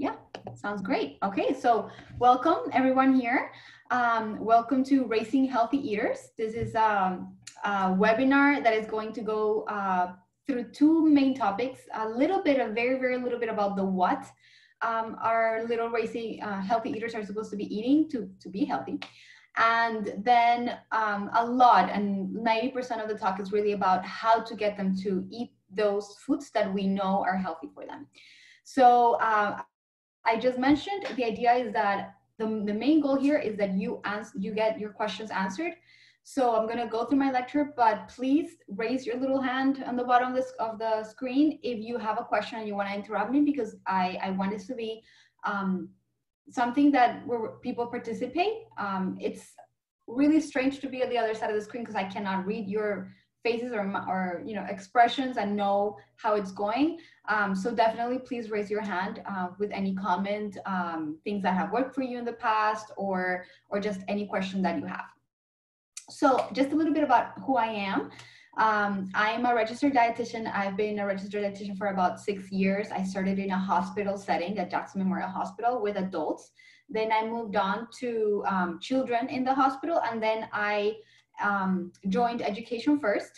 Yeah, sounds great. Okay, so welcome everyone here. Um, welcome to Raising Healthy Eaters. This is um, a webinar that is going to go uh, through two main topics, a little bit, a very, very little bit about the what um, our little raising uh, healthy eaters are supposed to be eating to, to be healthy. And then um, a lot, and 90% of the talk is really about how to get them to eat those foods that we know are healthy for them. So uh, I just mentioned the idea is that the, the main goal here is that you answer, you get your questions answered. So I'm gonna go through my lecture, but please raise your little hand on the bottom of, of the screen if you have a question and you wanna interrupt me because I, I want this to be um, something that where people participate. Um, it's really strange to be on the other side of the screen because I cannot read your faces or, or you know expressions and know how it's going. Um, so definitely please raise your hand uh, with any comment um, things that have worked for you in the past or or just any question that you have. So just a little bit about who i am. Um, i'm a registered dietitian. I've been a registered dietitian for about six years. I started in a hospital setting at jackson memorial hospital with adults. Then i moved on to um, children in the hospital and then i um, joined Education First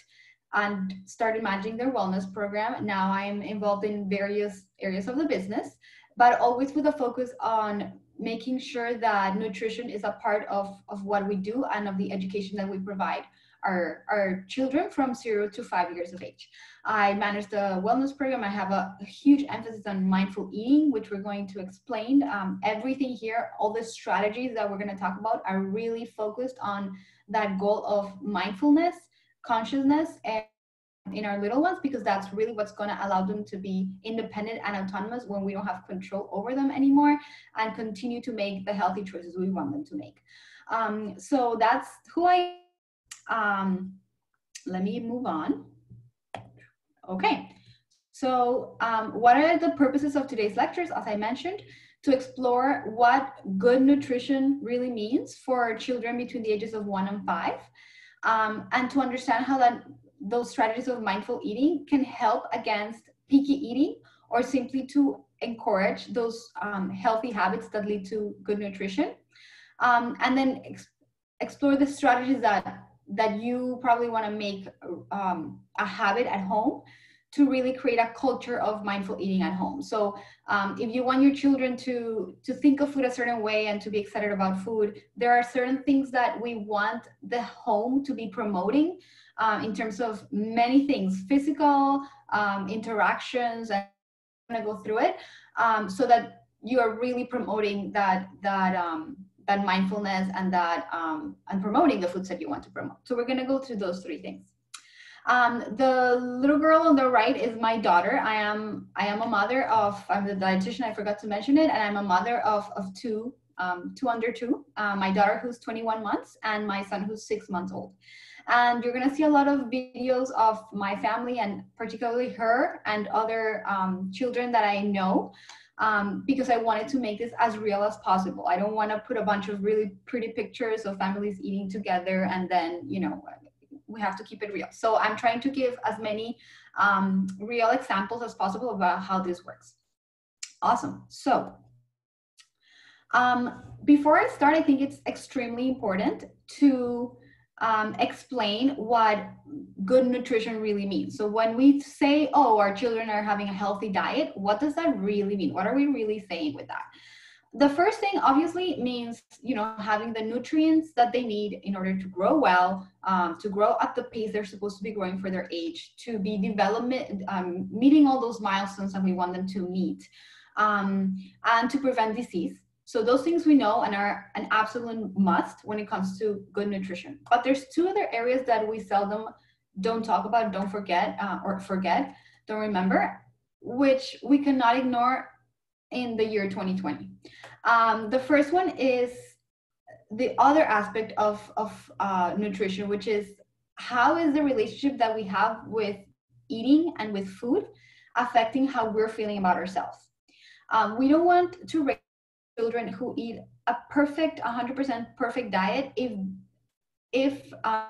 and started managing their wellness program. Now I'm involved in various areas of the business, but always with a focus on making sure that nutrition is a part of, of what we do and of the education that we provide our, our children from zero to five years of age. I manage the wellness program. I have a, a huge emphasis on mindful eating, which we're going to explain. Um, everything here, all the strategies that we're going to talk about are really focused on that goal of mindfulness, consciousness, and in our little ones because that's really what's going to allow them to be independent and autonomous when we don't have control over them anymore and continue to make the healthy choices we want them to make. Um, so that's who I um, let me move on. Okay, so um, what are the purposes of today's lectures? As I mentioned, to explore what good nutrition really means for children between the ages of one and five, um, and to understand how that those strategies of mindful eating can help against picky eating or simply to encourage those um, healthy habits that lead to good nutrition. Um, and then ex explore the strategies that that you probably want to make um, a habit at home to really create a culture of mindful eating at home. So um, if you want your children to to think of food a certain way and to be excited about food, there are certain things that we want the home to be promoting um, in terms of many things, physical um, interactions, I'm gonna go through it um, so that you are really promoting that that um, that mindfulness and that um, and promoting the foods that you want to promote. So we're gonna go through those three things. Um, the little girl on the right is my daughter. I am I am a mother of I'm the dietitian. I forgot to mention it, and I'm a mother of of two um, two under two. Uh, my daughter who's 21 months and my son who's six months old. And you're gonna see a lot of videos of my family and particularly her and other um, children that I know um, because I wanted to make this as real as possible. I don't want to put a bunch of really pretty pictures of families eating together and then, you know, we have to keep it real. So I'm trying to give as many um, real examples as possible about how this works. Awesome. So um, before I start, I think it's extremely important to um, explain what good nutrition really means. So when we say, oh, our children are having a healthy diet, what does that really mean? What are we really saying with that? The first thing obviously means, you know, having the nutrients that they need in order to grow well, um, to grow at the pace they're supposed to be growing for their age, to be development, um, meeting all those milestones that we want them to meet, um, and to prevent disease. So those things we know and are an absolute must when it comes to good nutrition. But there's two other areas that we seldom don't talk about, don't forget, uh, or forget, don't remember, which we cannot ignore in the year 2020. Um, the first one is the other aspect of, of uh, nutrition, which is how is the relationship that we have with eating and with food affecting how we're feeling about ourselves. Um, we don't want to raise children who eat a perfect 100% perfect diet if if uh,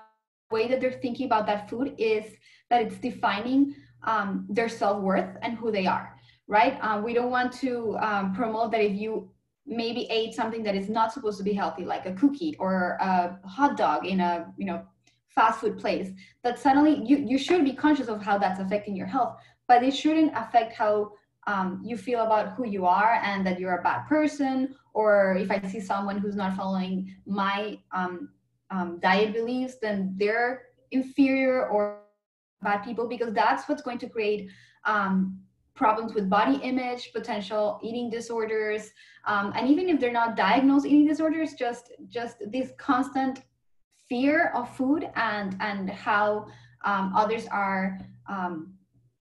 the way that they're thinking about that food is that it's defining um, their self-worth and who they are right? Um, we don't want to um, promote that if you maybe ate something that is not supposed to be healthy, like a cookie or a hot dog in a you know fast food place, that suddenly you, you should be conscious of how that's affecting your health, but it shouldn't affect how um, you feel about who you are and that you're a bad person, or if I see someone who's not following my um, um, diet beliefs, then they're inferior or bad people because that's what's going to create um, problems with body image, potential eating disorders, um, and even if they're not diagnosed eating disorders, just just this constant fear of food and and how um, others are um,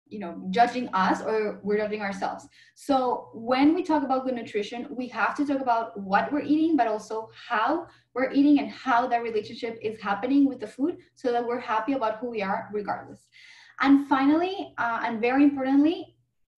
you know judging us or we're judging ourselves. So when we talk about good nutrition we have to talk about what we're eating but also how we're eating and how that relationship is happening with the food so that we're happy about who we are regardless. And finally uh, and very importantly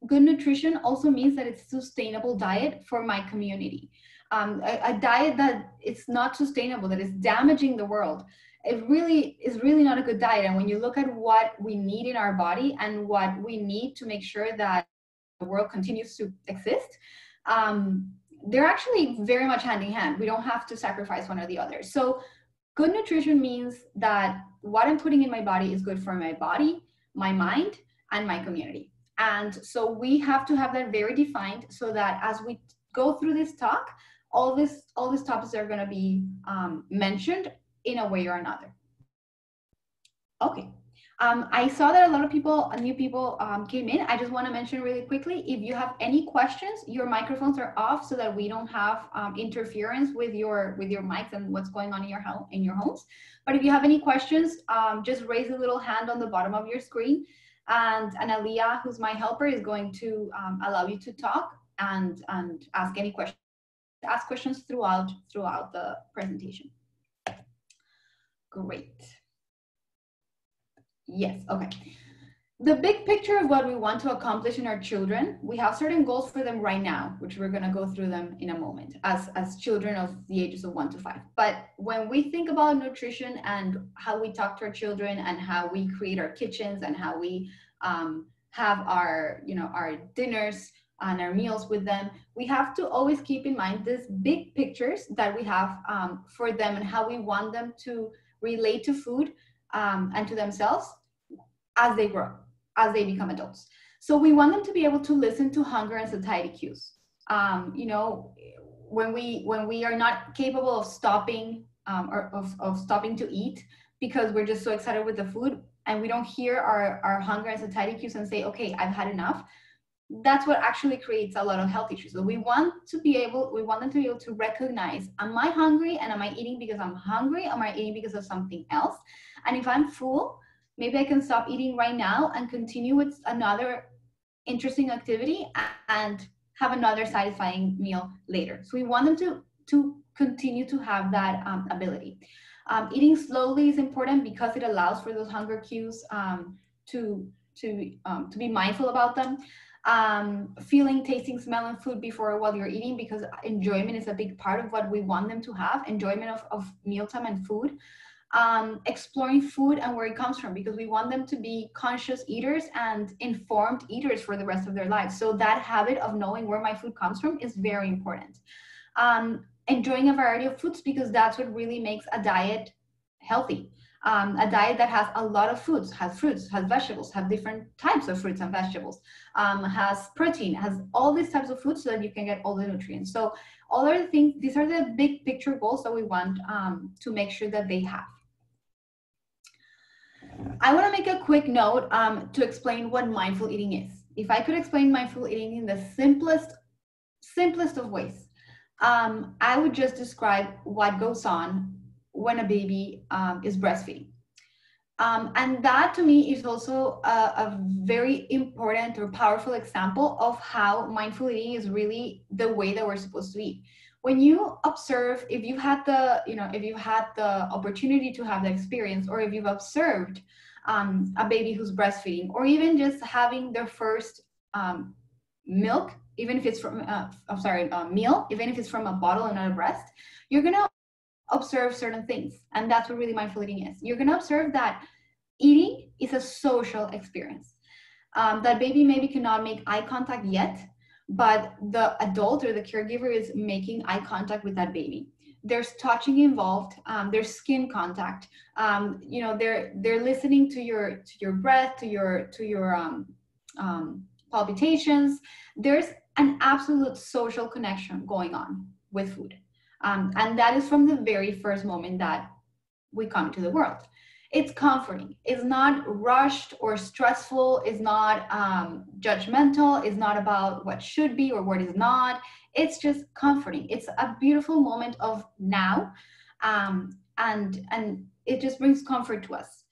good nutrition also means that it's a sustainable diet for my community um, a, a diet that it's not sustainable that is damaging the world it really is really not a good diet. And when you look at what we need in our body and what we need to make sure that the world continues to exist, um, they're actually very much hand in hand. We don't have to sacrifice one or the other. So, good nutrition means that what I'm putting in my body is good for my body, my mind, and my community. And so, we have to have that very defined so that as we go through this talk, all this all these topics are going to be um, mentioned in a way or another. Okay. Um, I saw that a lot of people, new people um, came in. I just want to mention really quickly, if you have any questions, your microphones are off so that we don't have um, interference with your with your mics and what's going on in your home in your homes. But if you have any questions, um, just raise a little hand on the bottom of your screen, and Analia, who's my helper, is going to um, allow you to talk and and ask any questions. Ask questions throughout throughout the presentation. Great. Yes, okay. The big picture of what we want to accomplish in our children, we have certain goals for them right now, which we're gonna go through them in a moment as, as children of the ages of one to five. But when we think about nutrition and how we talk to our children and how we create our kitchens and how we um, have our, you know, our dinners, and our meals with them, we have to always keep in mind these big pictures that we have um, for them and how we want them to relate to food um, and to themselves as they grow, as they become adults. So we want them to be able to listen to hunger and satiety cues. Um, you know, when we when we are not capable of stopping um, or of, of stopping to eat because we're just so excited with the food and we don't hear our, our hunger and satiety cues and say, okay, I've had enough, that's what actually creates a lot of health issues. So we want to be able, we want them to be able to recognize, am I hungry and am I eating because I'm hungry? Am I eating because of something else? And if I'm full, maybe I can stop eating right now and continue with another interesting activity and have another satisfying meal later. So we want them to, to continue to have that um, ability. Um, eating slowly is important because it allows for those hunger cues um, to, to, um, to be mindful about them um, feeling, tasting, smelling food before while you're eating because enjoyment is a big part of what we want them to have enjoyment of, of mealtime and food. Um, exploring food and where it comes from because we want them to be conscious eaters and informed eaters for the rest of their lives. So that habit of knowing where my food comes from is very important. Um, enjoying a variety of foods because that's what really makes a diet healthy um, a diet that has a lot of foods, has fruits, has vegetables, have different types of fruits and vegetables, um, has protein, has all these types of foods so that you can get all the nutrients. So all of the things, these are the big picture goals that we want um, to make sure that they have. I want to make a quick note um, to explain what mindful eating is. If I could explain mindful eating in the simplest, simplest of ways, um, I would just describe what goes on when a baby um, is breastfeeding. Um, and that to me is also a, a, very important or powerful example of how mindful eating is really the way that we're supposed to eat. When you observe, if you had the, you know, if you had the opportunity to have the experience, or if you've observed um, a baby who's breastfeeding, or even just having their first um, milk, even if it's from, uh, I'm sorry, a meal, even if it's from a bottle and not a breast, you're gonna observe certain things. And that's what really mindful eating is. You're going to observe that eating is a social experience. Um, that baby maybe cannot make eye contact yet, but the adult or the caregiver is making eye contact with that baby. There's touching involved um, there's skin contact. Um, you know they're they're listening to your to your breath to your to your um, um, palpitations. There's an absolute social connection going on with food. Um, and that is from the very first moment that we come to the world it's comforting. It's not rushed or stressful. It's not um, judgmental. It's not about what should be or what is not. It's just comforting. It's a beautiful moment of now um, and and it just brings comfort to us.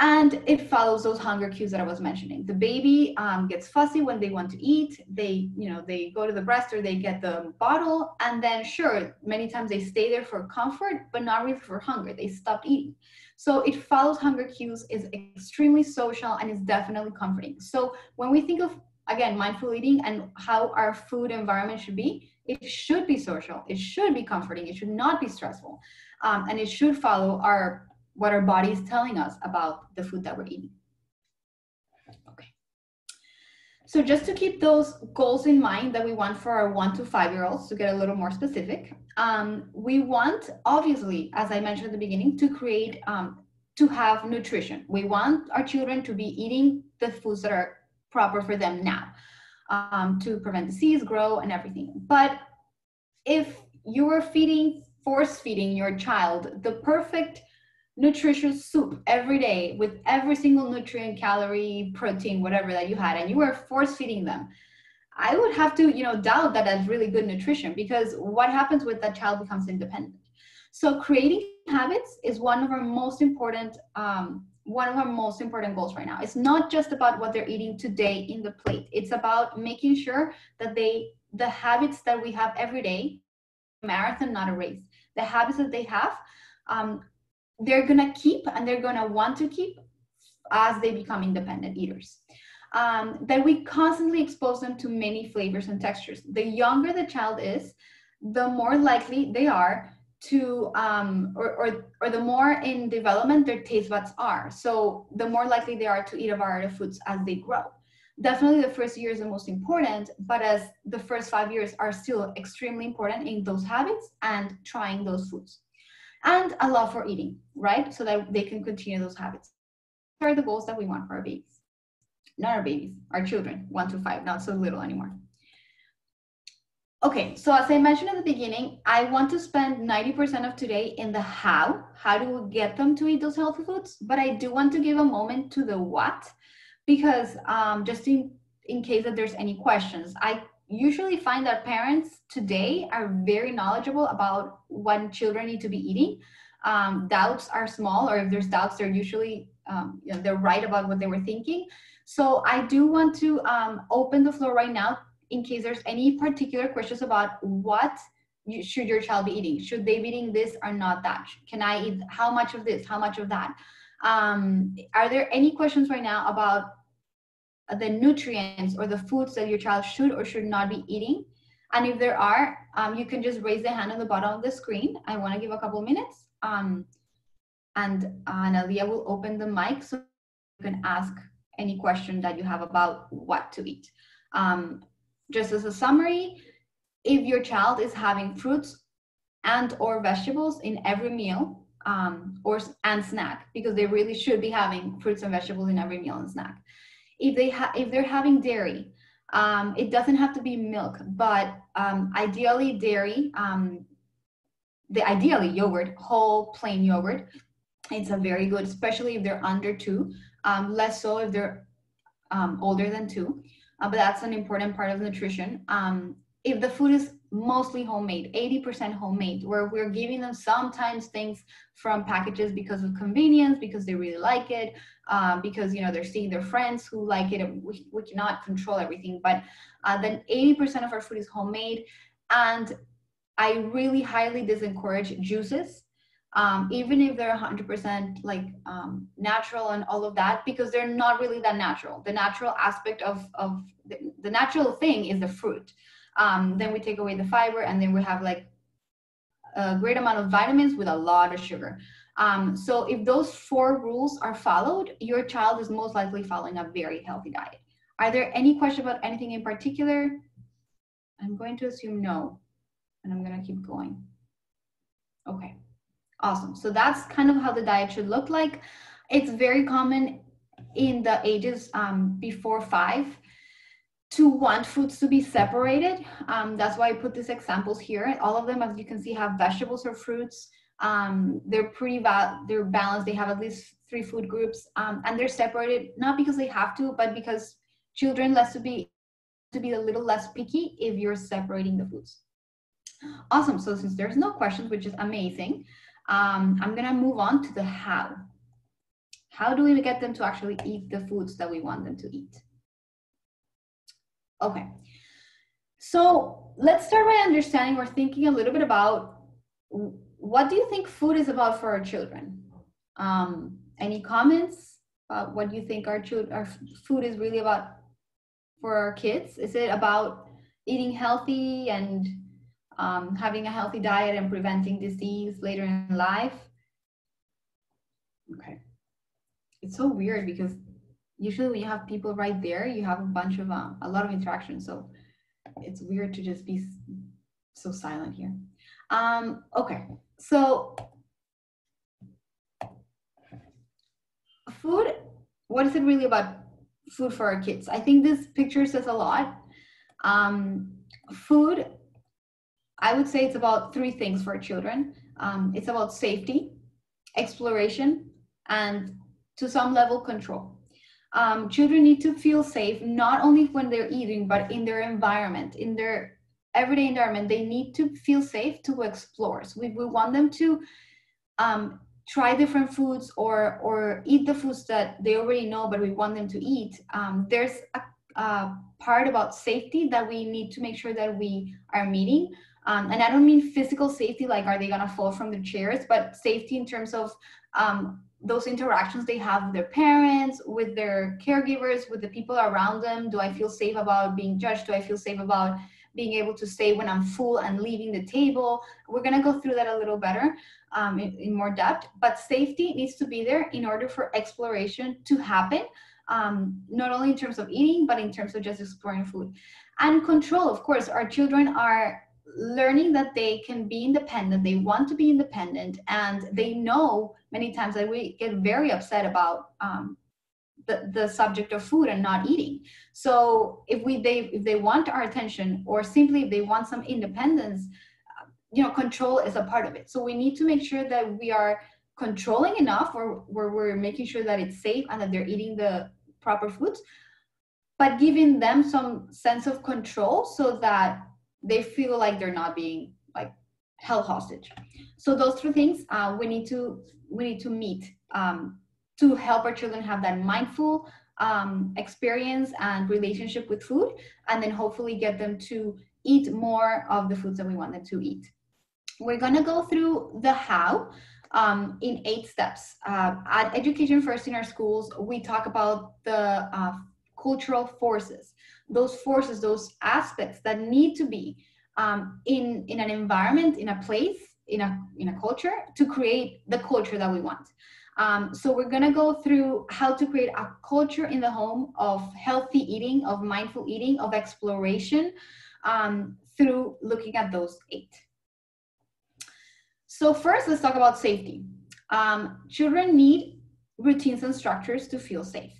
And it follows those hunger cues that i was mentioning. The baby um, gets fussy when they want to eat. They you know they go to the breast or they get the bottle and then sure many times they stay there for comfort but not really for hunger. They stopped eating so it follows hunger cues is extremely social and is definitely comforting so when we think of again mindful eating and how our food environment should be it should be social it should be comforting it should not be stressful um, and it should follow our what our body is telling us about the food that we're eating. Okay. So just to keep those goals in mind that we want for our one to five year olds to get a little more specific, um, we want obviously, as I mentioned at the beginning, to create, um, to have nutrition. We want our children to be eating the foods that are proper for them now um, to prevent disease, grow, and everything. But if you are feeding, force feeding your child the perfect nutritious soup every day with every single nutrient, calorie, protein, whatever that you had, and you were force feeding them, I would have to, you know, doubt that that's really good nutrition because what happens with that child becomes independent. So creating habits is one of our most important, um, one of our most important goals right now. It's not just about what they're eating today in the plate. It's about making sure that they, the habits that we have every day, marathon, not a race, the habits that they have um, they're gonna keep and they're gonna want to keep as they become independent eaters. Um, that we constantly expose them to many flavors and textures. The younger the child is, the more likely they are to, um, or, or, or the more in development their taste buds are. So the more likely they are to eat a variety of foods as they grow. Definitely the first year is the most important, but as the first five years are still extremely important in those habits and trying those foods and a love for eating, right? So that they can continue those habits. These are the goals that we want for our babies. Not our babies, our children, one to five, not so little anymore. Okay, so as I mentioned at the beginning, I want to spend 90% of today in the how. How do we get them to eat those healthy foods? But I do want to give a moment to the what, because um, just in, in case that there's any questions, I usually find that parents today are very knowledgeable about what children need to be eating. Um, doubts are small, or if there's doubts, they're usually um, you know, they're right about what they were thinking. So I do want to um, open the floor right now in case there's any particular questions about what you, should your child be eating. Should they be eating this or not that? Can I eat how much of this? How much of that? Um, are there any questions right now about the nutrients or the foods that your child should or should not be eating. And if there are, um, you can just raise the hand on the bottom of the screen. I want to give a couple minutes. Um, and Analia will open the mic so you can ask any question that you have about what to eat. Um, just as a summary, if your child is having fruits and or vegetables in every meal um, or and snack, because they really should be having fruits and vegetables in every meal and snack if they ha- if they're having dairy, um, it doesn't have to be milk, but um, ideally dairy, um, the ideally yogurt, whole plain yogurt. It's a very good, especially if they're under two. Um, less so if they're um, older than two, uh, but that's an important part of nutrition. Um, if the food is mostly homemade, 80% homemade, where we're giving them sometimes things from packages because of convenience, because they really like it, um, because you know they're seeing their friends who like it. We, we cannot control everything, but uh, then 80% of our food is homemade, and I really highly disencourage juices. Um, even if they're 100% like um, natural and all of that, because they're not really that natural. The natural aspect of, of the, the natural thing is the fruit. Um, then we take away the fiber and then we have like a great amount of vitamins with a lot of sugar. Um, so if those four rules are followed, your child is most likely following a very healthy diet. Are there any questions about anything in particular? I'm going to assume no, and I'm gonna keep going. Okay, awesome. So that's kind of how the diet should look like. It's very common in the ages um, before five to want foods to be separated. Um, that's why I put these examples here. All of them, as you can see, have vegetables or fruits. Um, they're pretty ba- they're balanced. They have at least three food groups, um, and they're separated not because they have to, but because children less to be to be a little less picky if you're separating the foods. Awesome. So since there's no questions, which is amazing, um, I'm gonna move on to the how. How do we get them to actually eat the foods that we want them to eat? Okay. So let's start by understanding or thinking a little bit about what do you think food is about for our children? Um, any comments about what you think our, our food is really about for our kids? Is it about eating healthy and um, having a healthy diet and preventing disease later in life? Okay. It's so weird because usually when you have people right there, you have a bunch of, um, a lot of interaction. So it's weird to just be so silent here. Um, okay, so food, what is it really about food for our kids. I think this picture says a lot. Um, food, I would say it's about three things for children. Um, it's about safety, exploration, and to some level control. Um, children need to feel safe not only when they're eating, but in their environment, in their everyday environment. They need to feel safe to explore. So we, we want them to um, try different foods or or eat the foods that they already know but we want them to eat um, there's a, a, part about safety that we need to make sure that we are meeting um, and i don't mean physical safety like are they going to fall from the chairs but safety in terms of um, those interactions they have with their parents with their caregivers with the people around them do i feel safe about being judged do i feel safe about being able to stay when I'm full and leaving the table. We're gonna go through that a little better um, in, in, more depth, but safety needs to be there in order for exploration to happen, um, not only in terms of eating, but in terms of just exploring food. And control, of course, our children are learning that they can be independent, they want to be independent, and they know many times that we get very upset about um, the, the subject of food and not eating. So if we they if they want our attention or simply if they want some independence you know control is a part of it. So we need to make sure that we are controlling enough or where we're making sure that it's safe and that they're eating the proper foods but giving them some sense of control so that they feel like they're not being like held hostage so those three things uh, we need to we need to meet um, to help our children have that mindful um, experience and relationship with food, and then hopefully get them to eat more of the foods that we want them to eat. We're gonna go through the how um, in eight steps. Uh, at Education First in our schools, we talk about the uh, cultural forces, those forces, those aspects that need to be um, in, in an environment, in a place, in a, in a culture to create the culture that we want. Um, so we're gonna go through how to create a culture in the home of healthy eating, of mindful eating, of exploration um, through looking at those eight. So first, let's talk about safety. Um, children need routines and structures to feel safe.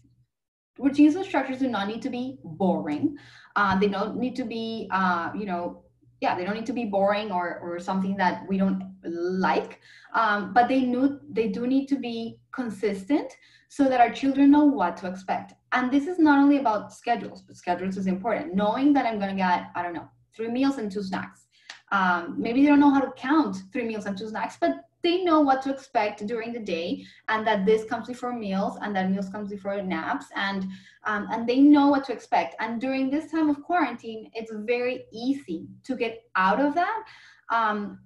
Routines and structures do not need to be boring. Uh, they don't need to be, uh, you know, yeah, they don't need to be boring or, or something that we don't like, um, but they, knew, they do need to be consistent so that our children know what to expect. And this is not only about schedules, but schedules is important. Knowing that I'm gonna get, I don't know, three meals and two snacks. Um, maybe they don't know how to count three meals and two snacks, but they know what to expect during the day and that this comes before meals and that meals comes before naps and um, and they know what to expect. And during this time of quarantine it's very easy to get out of that um,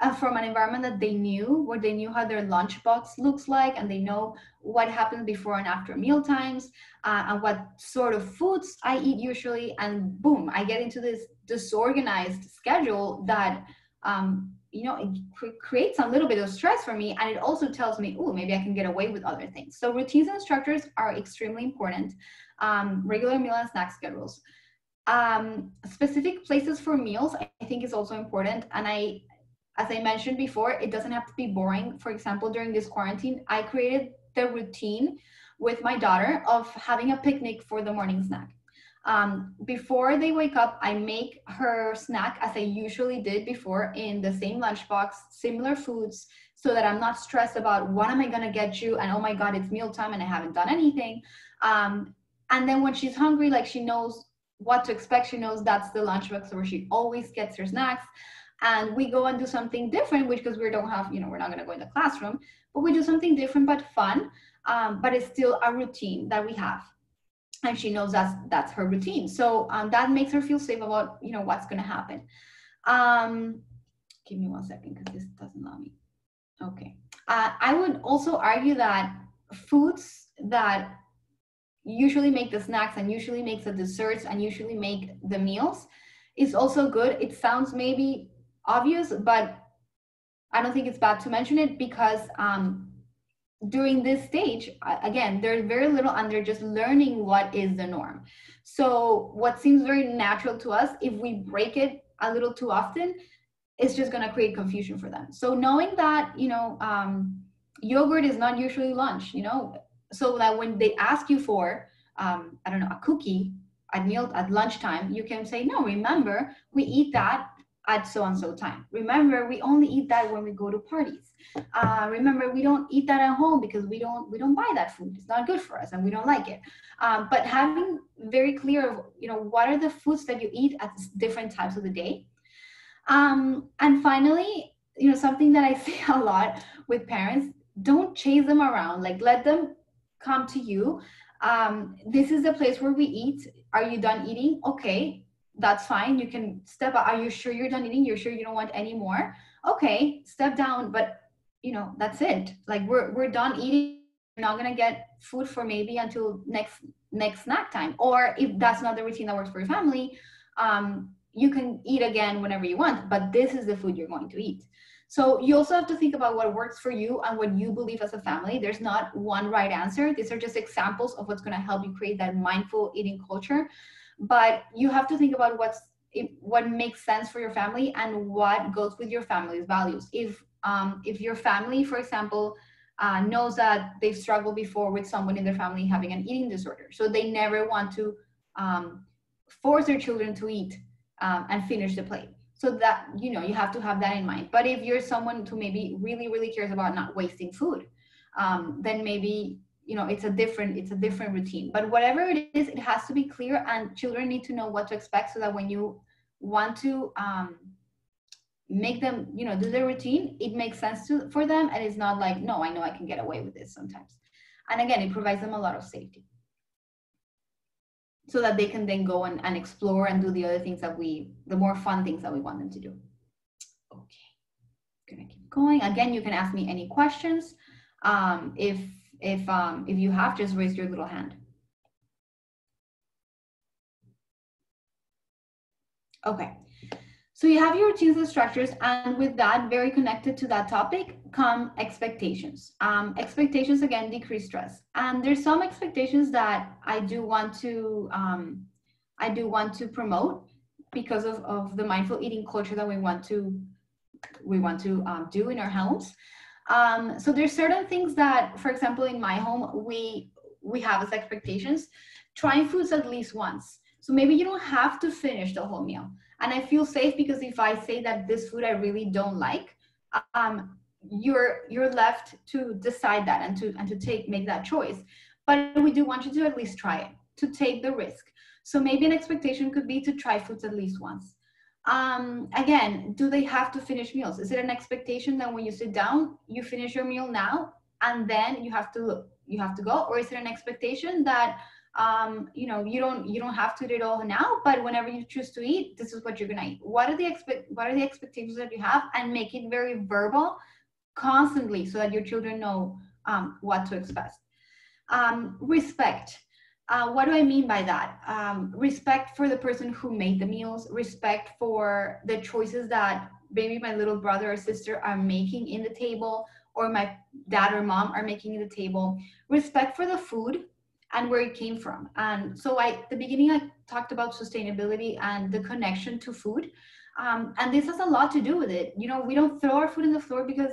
uh, from an environment that they knew where they knew how their lunchbox looks like and they know what happens before and after meal times uh, and what sort of foods i eat usually. And boom i get into this disorganized schedule that um, you know, it creates a little bit of stress for me. And it also tells me, oh, maybe I can get away with other things. So routines and structures are extremely important. Um, regular meal and snack schedules. Um, specific places for meals, I think is also important. And I, as I mentioned before, it doesn't have to be boring. For example, during this quarantine, I created the routine with my daughter of having a picnic for the morning snack. Um, before they wake up, I make her snack as I usually did before in the same lunchbox, similar foods, so that I'm not stressed about what am I gonna get you and oh my god, it's mealtime and I haven't done anything. Um, and then when she's hungry, like she knows what to expect, she knows that's the lunchbox where she always gets her snacks. And we go and do something different, which because we don't have, you know, we're not gonna go in the classroom, but we do something different but fun. Um, but it's still a routine that we have and she knows that's that's her routine. So um, that makes her feel safe about you know what's going to happen. Um, give me one second because this doesn't allow me. Okay. Uh, i would also argue that foods that usually make the snacks and usually make the desserts and usually make the meals is also good. It sounds maybe obvious but i don't think it's bad to mention it because um, during this stage again there's very little and they're just learning what is the norm. So what seems very natural to us if we break it a little too often it's just going to create confusion for them. So knowing that you know um, yogurt is not usually lunch you know so that when they ask you for um, i don't know a cookie at meal at lunchtime you can say no remember we eat that at so and so time. Remember, we only eat that when we go to parties. Uh, remember, we don't eat that at home because we don't we don't buy that food. It's not good for us, and we don't like it. Um, but having very clear, you know, what are the foods that you eat at different times of the day. Um, and finally, you know, something that I see a lot with parents: don't chase them around. Like let them come to you. Um, this is the place where we eat. Are you done eating? Okay, that's fine. You can step out. Are you sure you're done eating? You're sure you don't want any more? Okay, step down. But you know, that's it. Like we're we're done eating. You're not gonna get food for maybe until next next snack time. Or if that's not the routine that works for your family, um, you can eat again whenever you want. But this is the food you're going to eat. So you also have to think about what works for you and what you believe as a family. There's not one right answer. These are just examples of what's going to help you create that mindful eating culture but you have to think about what's what makes sense for your family and what goes with your family's values. If um, if your family for example uh, knows that they've struggled before with someone in their family having an eating disorder so they never want to um, force their children to eat um, and finish the plate. So that you know you have to have that in mind. But if you're someone who maybe really really cares about not wasting food um, then maybe you know it's a different it's a different routine. But whatever it is it has to be clear and children need to know what to expect so that when you want to um, make them you know do their routine it makes sense to for them and it's not like no i know i can get away with this sometimes. And again it provides them a lot of safety. So that they can then go and, and explore and do the other things that we the more fun things that we want them to do. Okay. Gonna keep going. Again you can ask me any questions um, if if um, if you have, just raise your little hand. Okay, so you have your and structures, and with that, very connected to that topic, come expectations. Um, expectations again decrease stress, and there's some expectations that I do want to um, I do want to promote because of, of the mindful eating culture that we want to we want to um, do in our homes. Um, so there's certain things that, for example, in my home, we we have as expectations, trying foods at least once. So maybe you don't have to finish the whole meal. And I feel safe because if I say that this food I really don't like, um, you're you're left to decide that and to and to take make that choice. But we do want you to at least try it, to take the risk. So maybe an expectation could be to try foods at least once um, again, do they have to finish meals? Is it an expectation that when you sit down, you finish your meal now and then you have to you have to go, or is it an expectation that um, you know you don't you don't have to eat it all now, but whenever you choose to eat, this is what you're gonna eat. What are the expect what are the expectations that you have, and make it very verbal, constantly, so that your children know um, what to expect. Um, respect Uh, what do I mean by that? Um, respect for the person who made the meals, respect for the choices that maybe my little brother or sister are making in the table, or my dad or mom are making in the table, respect for the food and where it came from. And so I, the beginning, I talked about sustainability and the connection to food. Um, and this has a lot to do with it. You know, we don't throw our food in the floor because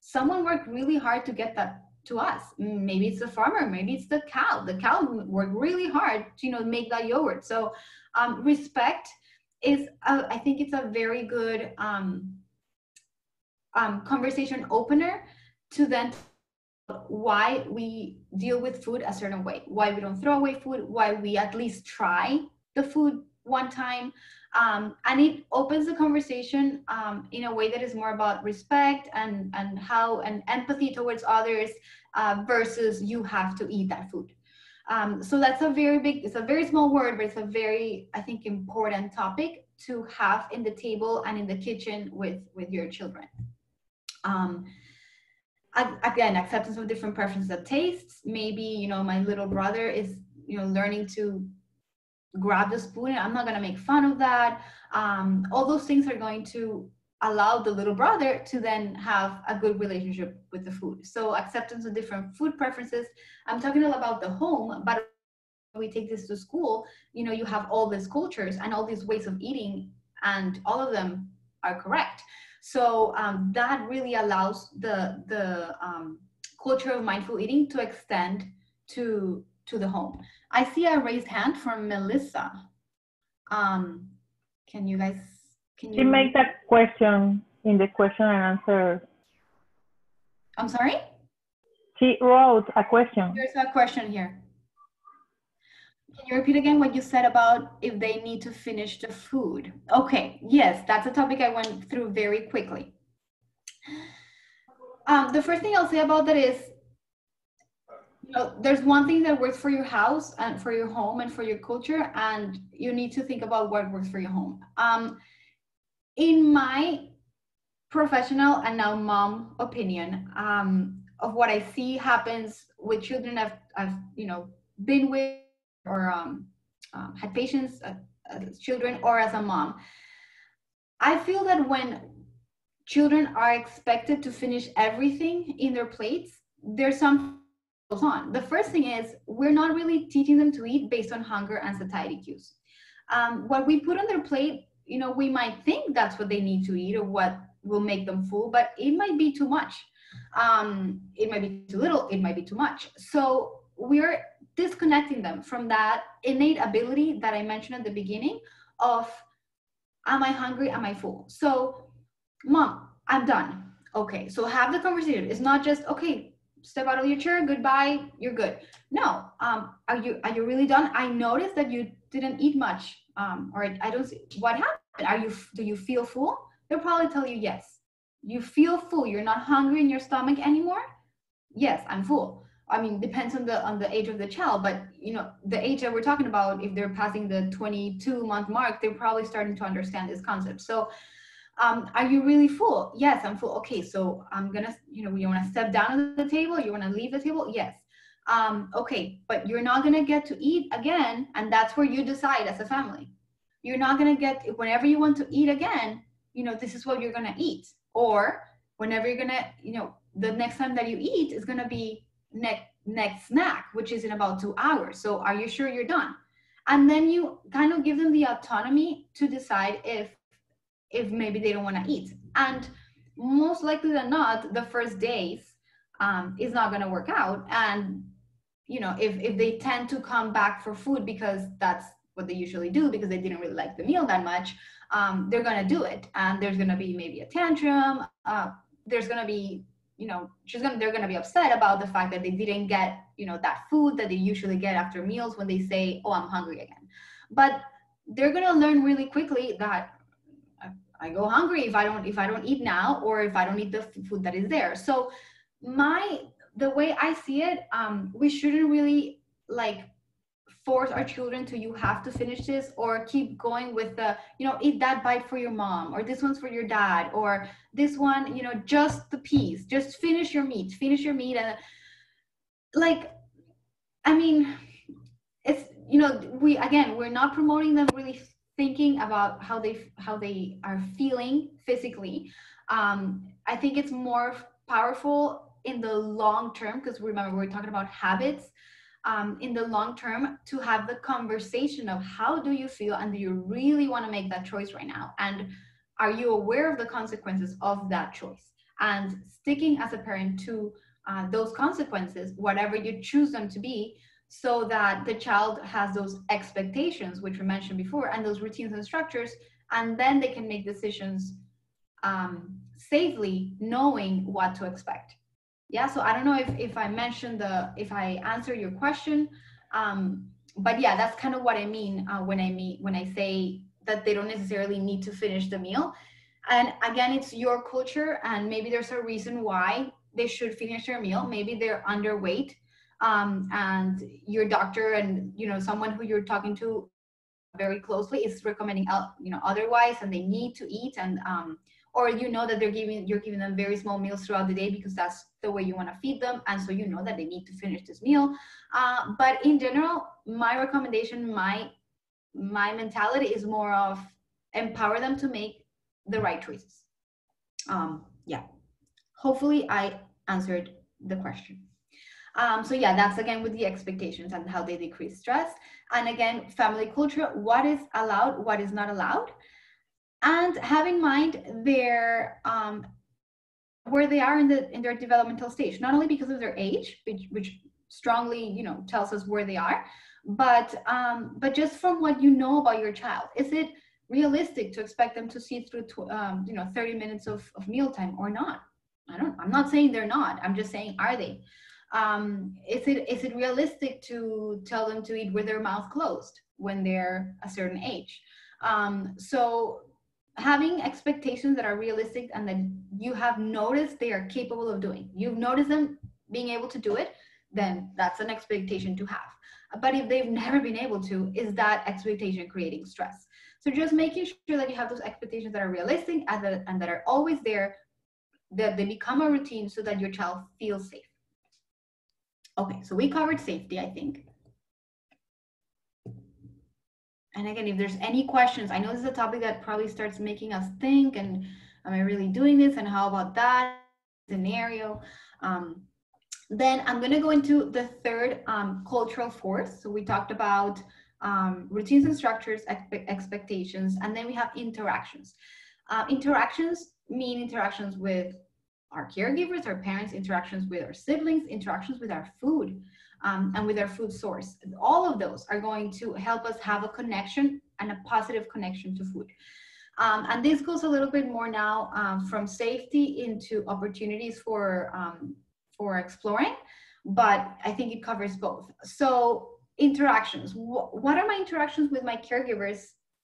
someone worked really hard to get that to us. Maybe it's the farmer, maybe it's the cow. The cow worked really hard to, you know, make that yogurt. So um, respect is, a, I think it's a very good um, um, conversation opener to then why we deal with food a certain way, why we don't throw away food, why we at least try the food one time. Um, and it opens the conversation um, in a way that is more about respect and, and how and empathy towards others uh, versus you have to eat that food. Um, so that's a very big, it's a very small word, but it's a very, I think, important topic to have in the table and in the kitchen with, with your children. Um, again acceptance of different preferences of tastes maybe you know my little brother is you know learning to grab the spoon and i'm not going to make fun of that. Um, all those things are going to allow the little brother to then have a good relationship with the food. So acceptance of different food preferences i'm talking all about the home but we take this to school you know you have all these cultures and all these ways of eating and all of them are correct. So um, that really allows the, the um, culture of mindful eating to extend to, to the home. I see a raised hand from Melissa. Um, can you guys, can you? She made that question in the question and answer. I'm sorry? She wrote a question. There's a question here. Can you repeat again what you said about if they need to finish the food? Okay, yes, that's a topic I went through very quickly. Um, the first thing I'll say about that is, know, there's one thing that works for your house and for your home and for your culture, and you need to think about what works for your home. Um, in my professional and now mom opinion um, of what I see happens with children I've, I've you know been with or um, um, had patients as children or as a mom. I feel that when children are expected to finish everything in their plates, there's some on. The first thing is we're not really teaching them to eat based on hunger and satiety cues. Um, what we put on their plate, you know, we might think that's what they need to eat or what will make them full, but it might be too much. Um, it might be too little. It might be too much. So we're disconnecting them from that innate ability that I mentioned at the beginning of am I hungry? Am I full? So, mom, I'm done. Okay, so have the conversation. It's not just okay, step out of your chair, goodbye, you're good. No, um, are you are you really done? I noticed that you didn't eat much. Um, or I don't see what happened. Are you do you feel full? They'll probably tell you yes. You feel full. You're not hungry in your stomach anymore. Yes, I'm full. I mean, depends on the on the age of the child, but you know, the age that we're talking about, if they're passing the 22 month mark, they're probably starting to understand this concept. So, um, are you really full? Yes, I'm full. Okay, so I'm gonna, you know, you want to step down at the table? You want to leave the table? Yes. Um, okay, but you're not gonna get to eat again, and that's where you decide as a family. You're not gonna get whenever you want to eat again. You know, this is what you're gonna eat, or whenever you're gonna, you know, the next time that you eat is gonna be next next snack, which is in about two hours. So are you sure you're done? And then you kind of give them the autonomy to decide if if maybe they don't want to eat. And most likely than not, the first days um, is not going to work out. And you know, if if they tend to come back for food because that's what they usually do because they didn't really like the meal that much, um, they're going to do it. And there's going to be maybe a tantrum. Uh, there's going to be you know she's gonna they're gonna be upset about the fact that they didn't get you know that food that they usually get after meals when they say oh i'm hungry again but they're gonna learn really quickly that I go hungry if I don't if I don't eat now or if I don't eat the food that is there. So my the way I see it, um, we shouldn't really like force our children to you have to finish this or keep going with the you know eat that bite for your mom or this one's for your dad or this one you know just the piece just finish your meat finish your meat and like i mean it's you know we again we're not promoting them really thinking about how they how they are feeling physically um, i think it's more powerful in the long term because remember we're talking about habits um, in the long term to have the conversation of how do you feel and do you really want to make that choice right now? And are you aware of the consequences of that choice? And sticking as a parent to uh, those consequences whatever you choose them to be so that the child has those expectations which we mentioned before and those routines and structures and then they can make decisions um, safely knowing what to expect. Yeah so i don't know if, if i mentioned the if i answered your question um, but yeah that's kind of what i mean uh, when i mean when i say that they don't necessarily need to finish the meal. And again it's your culture and maybe there's a reason why they should finish their meal. Maybe they're underweight um, and your doctor and you know someone who you're talking to very closely is recommending you know otherwise and they need to eat and um, or you know that they're giving you're giving them very small meals throughout the day because that's the way you want to feed them and so you know that they need to finish this meal. Uh, but in general my recommendation my my mentality is more of empower them to make the right choices. Um, yeah. Hopefully i answered the question um, so yeah that's again with the expectations and how they decrease stress. And again family culture what is allowed what is not allowed. And have in mind their um, where they are in the in their developmental stage not only because of their age which, which strongly you know tells us where they are but um, but just from what you know about your child is it realistic to expect them to see through tw- um, you know 30 minutes of, of mealtime or not? I don't i'm not saying they're not i'm just saying are they um, is it is it realistic to tell them to eat with their mouth closed when they're a certain age um, so having expectations that are realistic and that you have noticed they are capable of doing. You've noticed them being able to do it, then that's an expectation to have. But if they've never been able to, is that expectation creating stress? So just making sure that you have those expectations that are realistic and that, and that are always there, that they become a routine so that your child feels safe. Okay, so we covered safety, I think. and again, if there's any questions, I know this is a topic that probably starts making us think and am I really doing this? And how about that scenario? Um, then I'm going to go into the third um, cultural force. So we talked about um, routines and structures, expectations, and then we have interactions. Uh, interactions mean interactions with our caregivers, our parents, interactions with our siblings, interactions with our food, um, and with our food source. All of those are going to help us have a connection and a positive connection to food. Um, and this goes a little bit more now um, from safety into opportunities for, um, for exploring, but I think it covers both. So interactions, Wh what are my interactions with my caregivers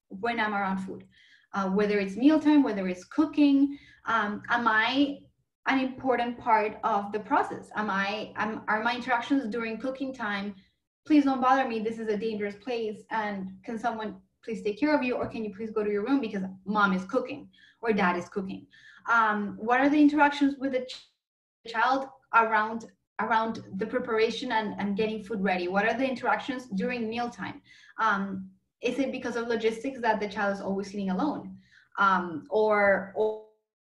when I'm around food? Uh, whether it's mealtime, whether it's cooking, um, am I an important part of the process. Am I, am, are my interactions during cooking time, please don't bother me, this is a dangerous place, and can someone please take care of you, or can you please go to your room because mom is cooking or dad is cooking? Um, what are the interactions with the ch child around around the preparation and, and getting food ready? What are the interactions during mealtime? Um, is it because of logistics that the child is always eating alone? Um, or, or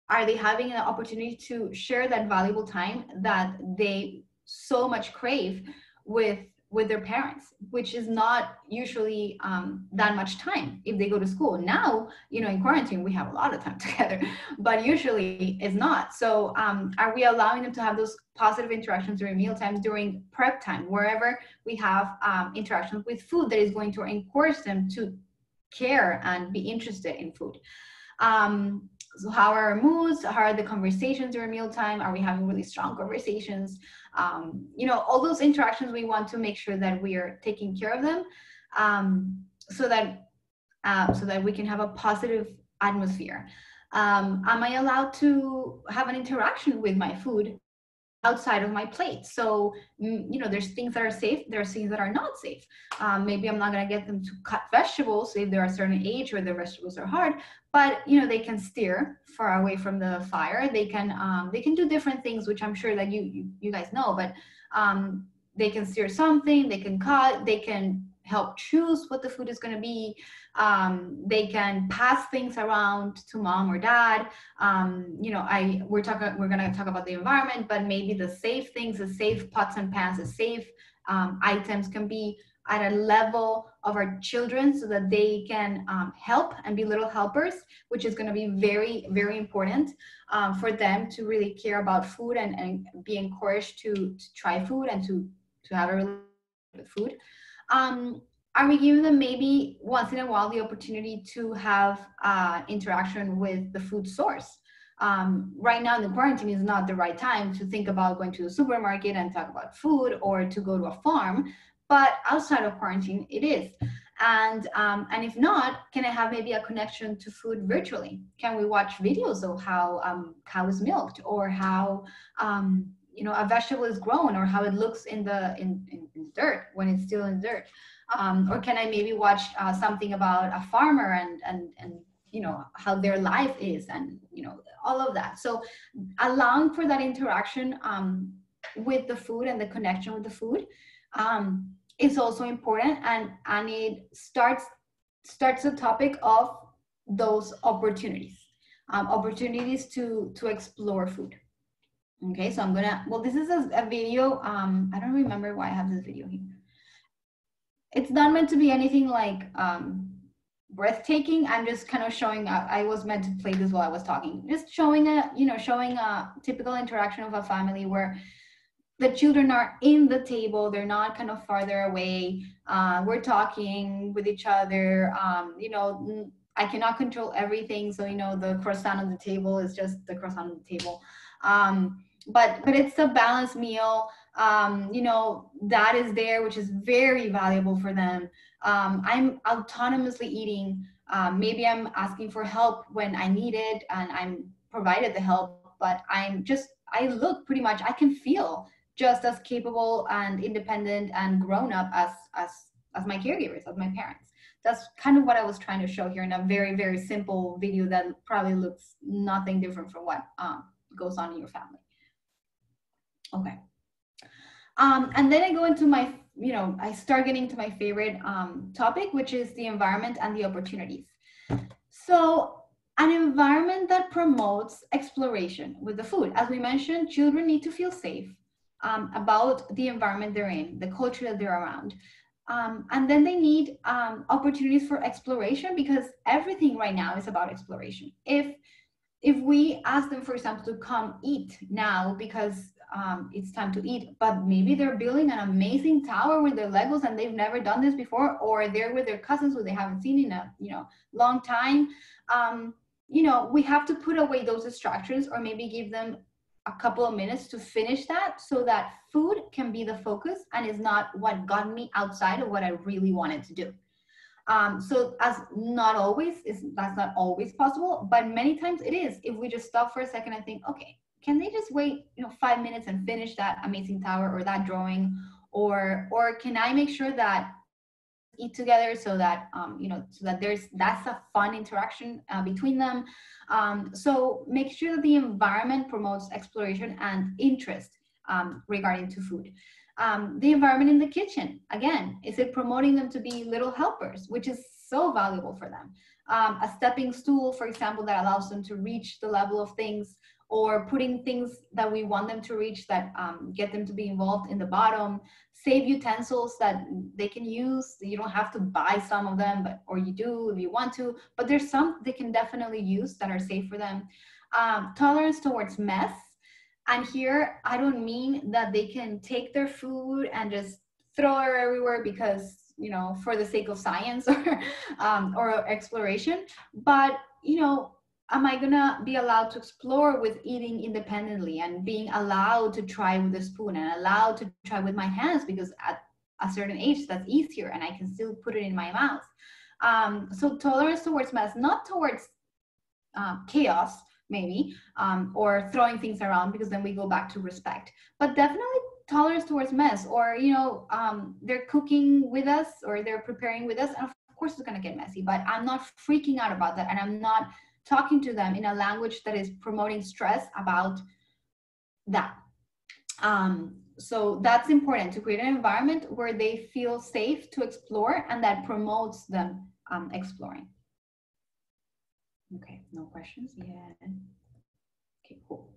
are they having an opportunity to share that valuable time that they so much crave with with their parents which is not usually um, that much time if they go to school? Now you know in quarantine we have a lot of time together but usually it's not. So um, are we allowing them to have those positive interactions during mealtime during prep time wherever we have um, interactions with food that is going to encourage them to care and be interested in food? Um, so how are our moods? How are the conversations during mealtime? Are we having really strong conversations? Um, you know, all those interactions, we want to make sure that we are taking care of them um, so that uh, so that we can have a positive atmosphere. Um, am I allowed to have an interaction with my food outside of my plate. So, mm, you know, there's things that are safe, there's things that are not safe. Um, maybe I'm not going to get them to cut vegetables if they're a certain age or the vegetables are hard, but you know, they can steer far away from the fire. They can um, they can do different things, which I'm sure that you you, you guys know. But um, they can steer something, they can cut, they can help choose what the food is going to be. Um, they can pass things around to mom or dad. Um, you know, I we're talking we're going to talk about the environment, but maybe the safe things, the safe pots and pans, the safe um, items can be at a level of our children so that they can um, help and be little helpers, which is going to be very, very important um, for them to really care about food and, and be encouraged to, to try food and to, to have a relationship with food. Um, are we giving them maybe once in a while the opportunity to have uh, interaction with the food source? Um, right now in the quarantine is not the right time to think about going to the supermarket and talk about food or to go to a farm but outside of quarantine it is and um, and if not can i have maybe a connection to food virtually can we watch videos of how um, cow is milked or how um, you know a vegetable is grown or how it looks in the in, in, in dirt when it's still in dirt. Um, or can i maybe watch uh, something about a farmer and and and you know how their life is and you know all of that. So allowing for that interaction um, with the food and the connection with the food um, is also important and and it starts starts the topic of those opportunities um, opportunities to to explore food okay so i'm gonna well this is a, a video um i don't remember why i have this video here. It's not meant to be anything like um breathtaking. I'm just kind of showing uh, i was meant to play this while i was talking. Just showing a you know showing a typical interaction of a family where the children are in the table. They're not kind of farther away. Uh, we're talking with each other. Um, you know i cannot control everything. So you know the croissant on the table is just the croissant on the table. Um, but but it's a balanced meal um, you know that is there which is very valuable for them um, i'm autonomously eating um, maybe i'm asking for help when i need it and i'm provided the help but i'm just i look pretty much i can feel just as capable and independent and grown up as as as my caregivers, as my parents. That's kind of what I was trying to show here in a very very simple video that probably looks nothing different from what um, goes on in your family. Okay. Um, and then I go into my, you know, I start getting to my favorite um, topic, which is the environment and the opportunities. So an environment that promotes exploration with the food. As we mentioned, children need to feel safe um, about the environment they're in, the culture that they're around. Um, and then they need um, opportunities for exploration because everything right now is about exploration. If if we ask them, for example, to come eat now because um, it's time to eat, but maybe they're building an amazing tower with their Legos and they've never done this before, or they're with their cousins who they haven't seen in a you know long time. Um, you know, we have to put away those distractions or maybe give them a couple of minutes to finish that so that food can be the focus and is not what got me outside of what I really wanted to do. Um, so as not always is that's not always possible, but many times it is. If we just stop for a second and think, okay, can they just wait, you know, five minutes and finish that amazing tower or that drawing, or or can I make sure that eat together so that um, you know so that there's that's a fun interaction uh, between them? Um, so make sure that the environment promotes exploration and interest um, regarding to food. Um, the environment in the kitchen again is it promoting them to be little helpers which is so valuable for them? Um, a stepping stool for example that allows them to reach the level of things or putting things that we want them to reach that um, get them to be involved in the bottom. Save utensils that they can use. You don't have to buy some of them but or you do if you want to but there's some they can definitely use that are safe for them. Um, tolerance towards mess. And here i don't mean that they can take their food and just throw it everywhere because you know for the sake of science or um, or exploration but you know am I gonna be allowed to explore with eating independently and being allowed to try with a spoon and allowed to try with my hands because at a certain age that's easier and I can still put it in my mouth. Um, so tolerance towards mess, not towards uh, chaos maybe, um, or throwing things around because then we go back to respect, but definitely tolerance towards mess or, you know, um, they're cooking with us or they're preparing with us. And of course it's gonna get messy, but I'm not freaking out about that and I'm not talking to them in a language that is promoting stress about that. Um, so that's important to create an environment where they feel safe to explore and that promotes them um, exploring. Okay, no questions Yeah. Okay, cool.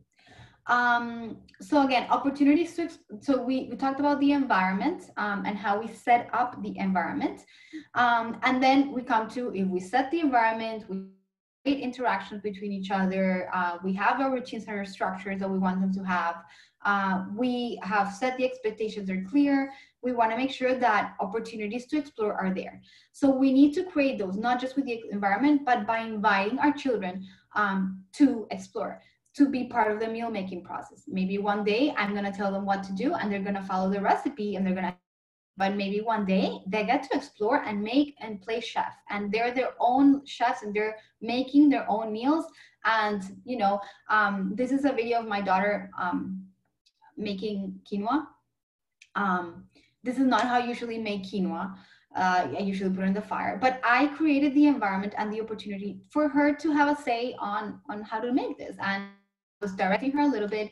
Um, so again, opportunities to, so we, we talked about the environment um, and how we set up the environment. Um, and then we come to, if we set the environment, we interactions between each other, uh, we have our routines and our structures that we want them to have, uh, we have set the expectations are clear, we want to make sure that opportunities to explore are there. So we need to create those, not just with the environment, but by inviting our children um, to explore to be part of the meal making process. Maybe one day I'm going to tell them what to do and they're going to follow the recipe and they're going to but maybe one day they get to explore and make and play chef. And they're their own chefs and they're making their own meals. And you know um, this is a video of my daughter um, making quinoa. Um, this is not how I usually make quinoa. Uh, I usually put it in the fire. But I created the environment and the opportunity for her to have a say on on how to make this, and was directing her a little bit.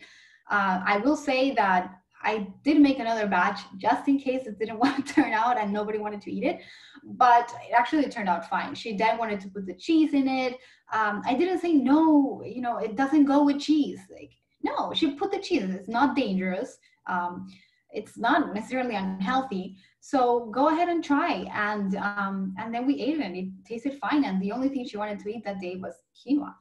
Uh, I will say that I did make another batch just in case it didn't want to turn out and nobody wanted to eat it, but it actually turned out fine. She then wanted to put the cheese in it. Um, I didn't say no, you know, it doesn't go with cheese. Like no, she put the cheese. It's not dangerous. Um, it's not necessarily unhealthy. So go ahead and try. And um, and then we ate it and it tasted fine. And the only thing she wanted to eat that day was quinoa.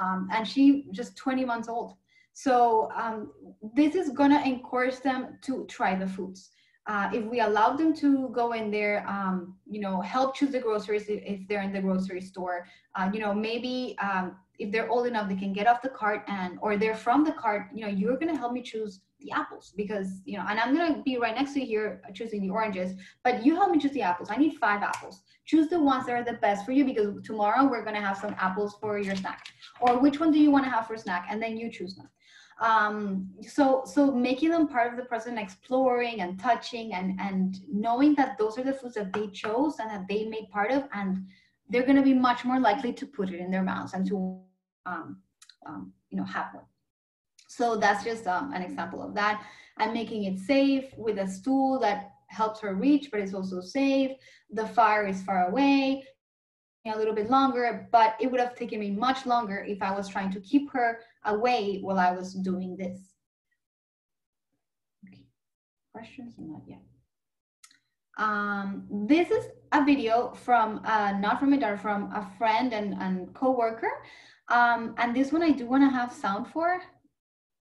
Um, and she just 20 months old. So um, this is gonna encourage them to try the foods. Uh, if we allow them to go in there, um, you know, help choose the groceries if, if they're in the grocery store, uh, you know, maybe um, if they're old enough, they can get off the cart and, or they're from the cart, you know, you're gonna help me choose the apples because you know and i'm going to be right next to you here choosing the oranges but you help me choose the apples. I need five apples. Choose the ones that are the best for you because tomorrow we're going to have some apples for your snack. Or which one do you want to have for snack? And then you choose them um, so so making them part of the process and exploring and touching and and knowing that those are the foods that they chose and that they made part of and they're going to be much more likely to put it in their mouths and to um, um, you know have one so that's just um, an example of that. I'm making it safe with a stool that helps her reach, but it's also safe. The fire is far away, a little bit longer, but it would have taken me much longer if I was trying to keep her away while I was doing this. Okay. Questions? Not yet. Um, this is a video from, uh, not from my daughter, from a friend and, and co-worker. Um, and this one I do want to have sound for.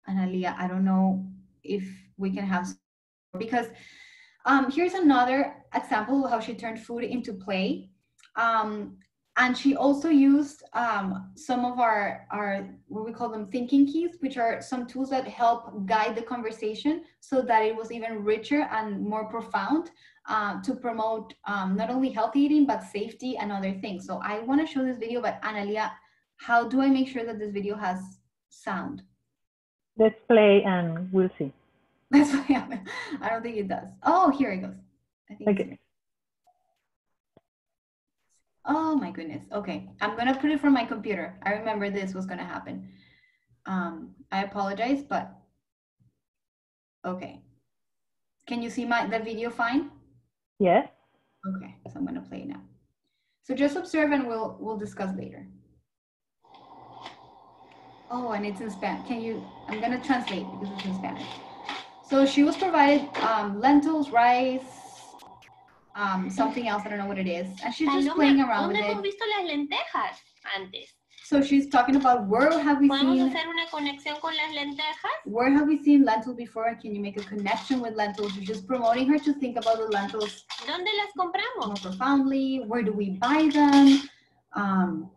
Analia, I don't know if we can have, because um, here's another example of how she turned food into play. Um, and she also used um, some of our, our, what we call them thinking keys, which are some tools that help guide the conversation so that it was even richer and more profound uh, to promote um, not only healthy eating, but safety and other things. So I wanna show this video, but Analia, how do I make sure that this video has sound? Let's play and we'll see. That's why I don't think it does. Oh, here it goes. I think okay. Oh my goodness. Okay, I'm gonna put it from my computer. I remember this was gonna happen. Um, I apologize, but okay. Can you see my the video fine? Yes. Okay, so I'm gonna play now. So just observe and we'll we'll discuss later. Oh, and it's in Spanish. Can you, I'm gonna translate because it's in Spanish. So she was provided um, lentils, rice, um, something else, I don't know what it is. And she's just playing around with it. visto las lentejas antes? So she's talking about where have we ¿Podemos seen, hacer una conexión con las lentejas? where have we seen lentils before? Can you make a connection with lentils? She's just promoting her to think about the lentils ¿Dónde las compramos? more profoundly. Where do we buy them? Um,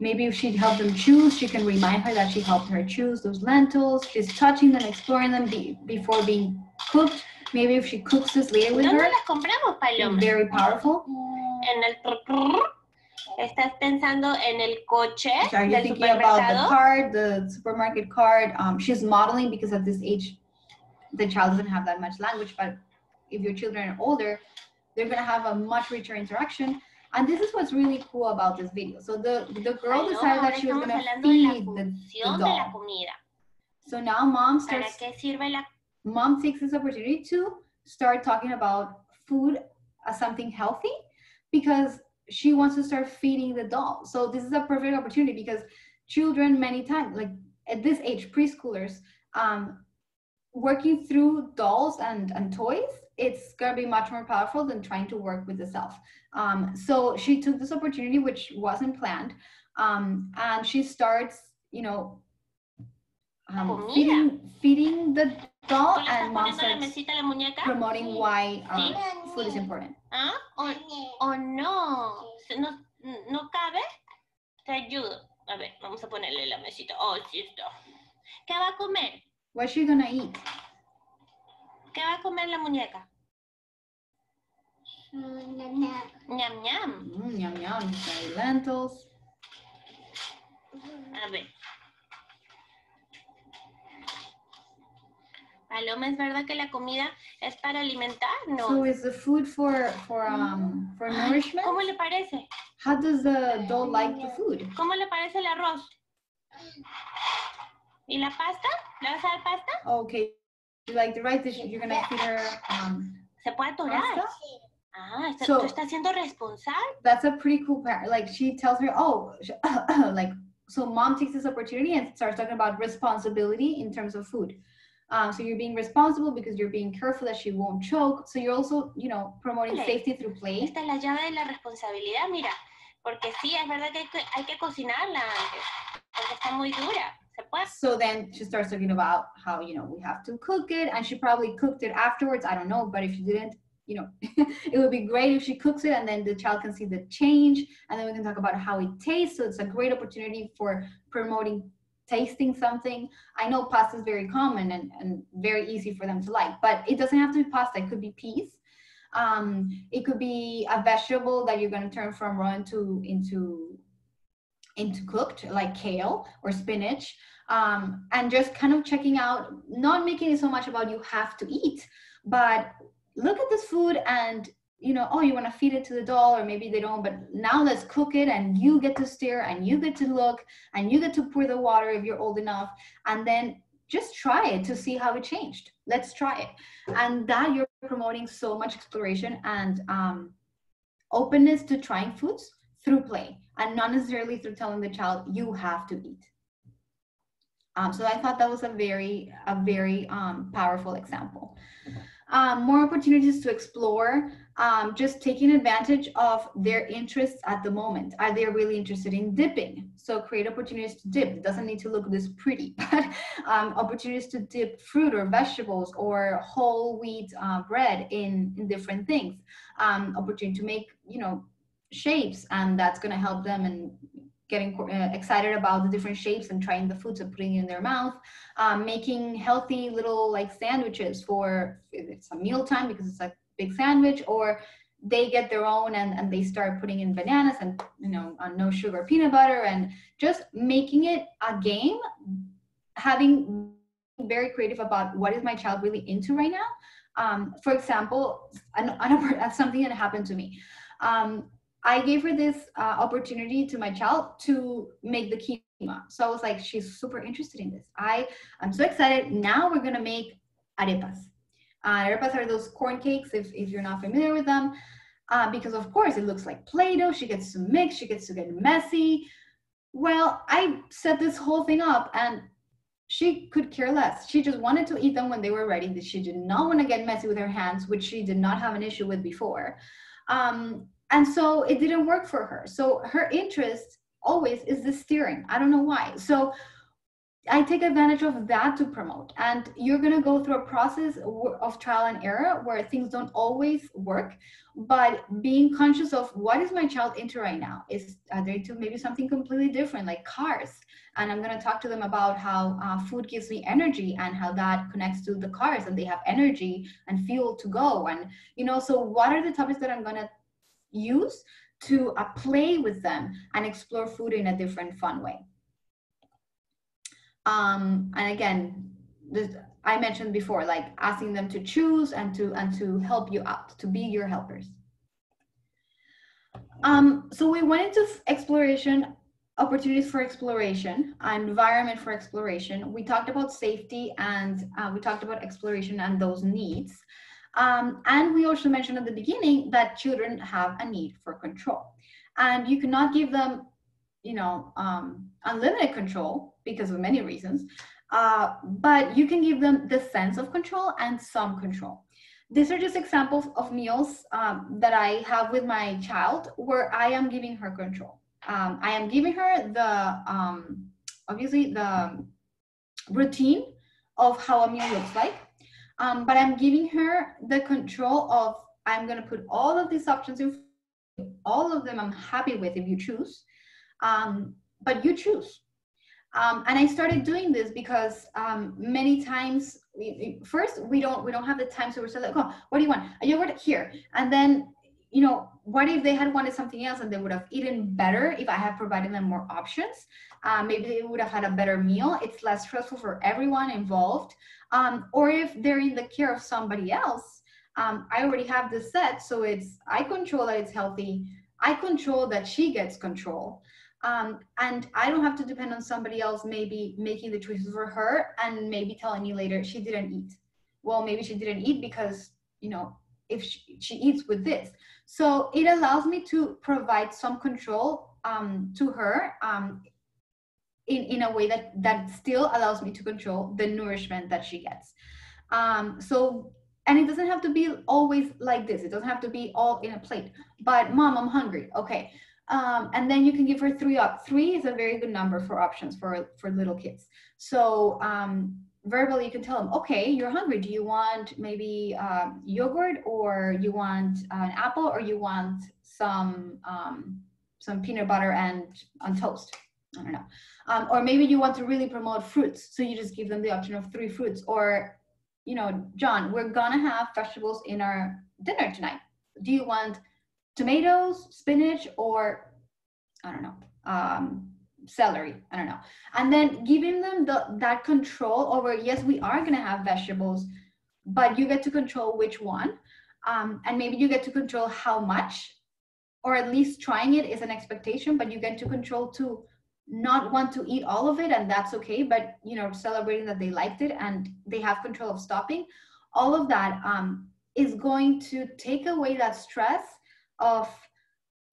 Maybe if she'd help them choose, she can remind her that she helped her choose those lentils. She's touching them, exploring them be, before being cooked. Maybe if she cooks this later with ¿Dónde her, las compramos, Paloma? very powerful. En el trr, trr. Estás pensando en el coche So are you del thinking about the supermercado. card, the supermarket card? Um, she's modeling because at this age, the child doesn't have that much language, but if your children are older, they're gonna have a much richer interaction. And this is what's really cool about this video. So the, the girl Paloma, decided ahora that she was estamos gonna hablando de la feed the, the función de la doll. comida. So now mom ¿Para starts qué sirve la mom takes this opportunity to start talking about food as something healthy because she wants to start feeding the doll. So this is a perfect opportunity because children many times, like at this age, preschoolers, um, working through dolls and, and toys, it's gonna be much more powerful than trying to work with the self. Um, so she took this opportunity, which wasn't planned, um, and she starts, you know, um, comida. feeding, feeding the doll ¿Tú le estás and poniendo la starts mesita a la muñeca? promoting why uh, Sí. food is important. ¿Ah? ¿O, o no? ¿Se- no? ¿No cabe? Te ayudo. A ver, vamos a ponerle la mesita. Oh, sí está. ¿Qué va a comer? What's she gonna eat? ¿Qué va a comer la muñeca? Ñam, ñam. Mm, yum. Sorry, lentils. A ver. Paloma, ¿es verdad que la comida es para alimentarnos? So is the food for for um for nourishment? ¿Cómo le parece? How does the doll like the food? ¿Cómo le parece el arroz? ¿Y la pasta? ¿Le vas a dar pasta? Okay. You like the right dish? You're gonna feed her um ¿Se puede atorar? pasta? Ah, está, So- tú estás siendo responsable. That's a pretty cool part. Like she tells her, oh, like so. Mom takes this opportunity and starts talking about responsibility in terms of food. Um, so you're being responsible because you're being careful that she won't choke. So you're also, you know, promoting Vale. safety through play. Esta es la llave de la responsabilidad, mira. Porque sí, es verdad que hay que, hay que cocinarla antes. Porque está muy dura. ¿Se puede? So then she starts talking about how, you know, we have to cook it and she probably cooked it afterwards. I don't know, but if she didn't, you know, it would be great if she cooks it and then the child can see the change and then we can talk about how it tastes. So it's a great opportunity for promoting tasting something. I know pasta is very common and, and very easy for them to like, but it doesn't have to be pasta. It could be peas. Um, it could be a vegetable that you're going to turn from raw into into into cooked, like kale or spinach um, and just kind of checking out, not making it so much about you have to eat, but look at this food and you know, oh, you want to feed it to the doll, or maybe they don't, but now let's cook it and you get to steer and you get to look and you get to pour the water if you're old enough, and then just try it to see how it changed. Let's try it. And that you're promoting so much exploration and um, openness to trying foods through play and not necessarily through telling the child you have to eat. Um, so I thought that was a very, a very um, powerful example. Um, more opportunities to explore, um, just taking advantage of their interests at the moment. Are they really interested in dipping? So create opportunities to dip. It doesn't need to look this pretty, but um, opportunities to dip fruit or vegetables or whole wheat uh, bread in, in different things. Um, opportunity to make, you know, shapes, and that's going to help them and getting uh, excited about the different shapes and trying the foods and putting it in their mouth um, making healthy little like sandwiches for it's a meal time because it's a big sandwich or they get their own and, and they start putting in bananas and you know uh, no sugar peanut butter and just making it a game having very creative about what is my child really into right now um, for example an, an, something that happened to me um, I gave her this uh, opportunity to my child to make the quinoa. So I was like, she's super interested in this. I I am so excited. Now we're gonna make arepas. Uh, arepas are those corn cakes, if, if you're not familiar with them, uh, because of course it looks like Play-Doh. She gets to mix, she gets to get messy. Well, I set this whole thing up and she could care less. She just wanted to eat them when they were ready. She did not want to get messy with her hands, which she did not have an issue with before. Um, and so it didn't work for her so her interest always is the steering i don't know why so i take advantage of that to promote. And you're going to go through a process of trial and error where things don't always work. But being conscious of what is my child into right now is are they into maybe something completely different like cars. And i'm going to talk to them about how uh, food gives me energy and how that connects to the cars and they have energy and fuel to go. And you know so what are the topics that i'm going to use to uh, play with them and explore food in a different fun way. Um, and again, this, I mentioned before, like asking them to choose and to and to help you out, to be your helpers. Um, so we went into exploration opportunities for exploration, environment for exploration. We talked about safety and uh, we talked about exploration and those needs. Um, and we also mentioned at the beginning that children have a need for control. And you cannot give them, you know, um, unlimited control because of many reasons, uh, but you can give them the sense of control and some control. These are just examples of meals um, that I have with my child where I am giving her control um, I am giving her the, um, obviously the routine of how a meal looks like, um, but I'm giving her the control of, I'm gonna put all of these options in, all of them I'm happy with if you choose, um, but you choose. Um, and I started doing this because um, many times, first we don't we don't have the time, so we're still like, oh, what do you want? A yogurt here, and then you know, what if they had wanted something else and they would have eaten better if I had provided them more options? Uh, maybe they would have had a better meal. It's less stressful for everyone involved. Um, or if they're in the care of somebody else, um, I already have this set, so it's I control that it's healthy. I control that she gets control. Um, and I don't have to depend on somebody else maybe making the choices for her and maybe telling me later she didn't eat. Well, maybe she didn't eat because, you know, if she, she eats with this. So it allows me to provide some control um, to her um, in, in a way that, that still allows me to control the nourishment that she gets. Um, so, and it doesn't have to be always like this. It doesn't have to be all in a plate. But mom, I'm hungry. Okay. Um, and then you can give her three up. Three is a very good number for options for for little kids. So um, verbally you can tell them okay you're hungry. Do you want maybe um, yogurt or you want an apple or you want some um, some peanut butter and on toast? I don't know. Um, or maybe you want to really promote fruits. So you just give them the option of three fruits. Or you know john we're gonna have vegetables in our dinner tonight. Do you want tomatoes spinach or i don't know um, celery i don't know. And then giving them the that control over yes we are going to have vegetables but you get to control which one um, and maybe you get to control how much or at least trying it is an expectation but you get to control to not want to eat all of it and that's okay but you know celebrating that they liked it and they have control of stopping all of that um, is going to take away that stress of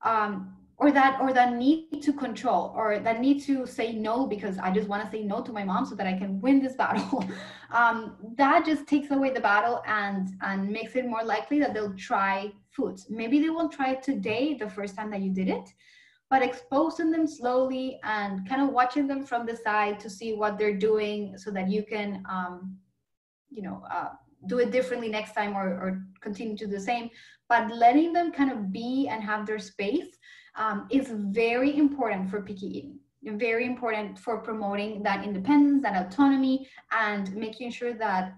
um, or that or that need to control or that need to say no because i just want to say no to my mom so that i can win this battle. Um, that just takes away the battle and and makes it more likely that they'll try foods maybe they won't try it today the first time that you did it but exposing them slowly and kind of watching them from the side to see what they're doing so that you can um, you know uh, do it differently next time or, or continue to do the same but letting them kind of be and have their space um, is very important for picky eating very important for promoting that independence that autonomy and making sure that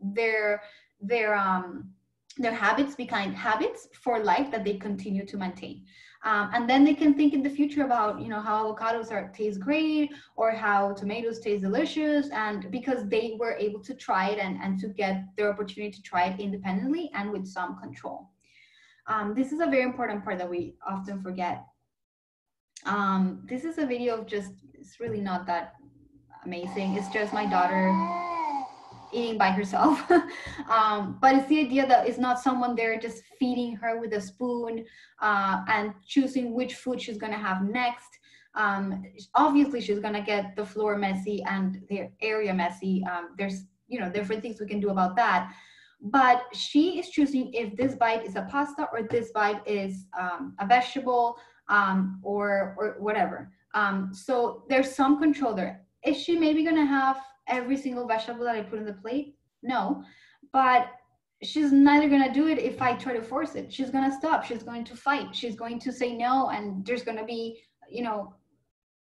their their um their habits become habits for life that they continue to maintain um, and then they can think in the future about you know how avocados are taste great or how tomatoes taste delicious and because they were able to try it and, and to get their opportunity to try it independently and with some control um, this is a very important part that we often forget. Um, this is a video of just, it's really not that amazing. It's just my daughter eating by herself. um, but it's the idea that it's not someone there just feeding her with a spoon uh, and choosing which food she's gonna have next. Um, obviously, she's gonna get the floor messy and the area messy. Um, there's you know different things we can do about that but she is choosing if this bite is a pasta or this bite is um, a vegetable um, or or whatever. Um, so there's some control there. Is she maybe gonna have every single vegetable that I put in the plate? No, but she's neither gonna do it if I try to force it. She's gonna stop. She's going to fight. She's going to say no, and there's gonna be you know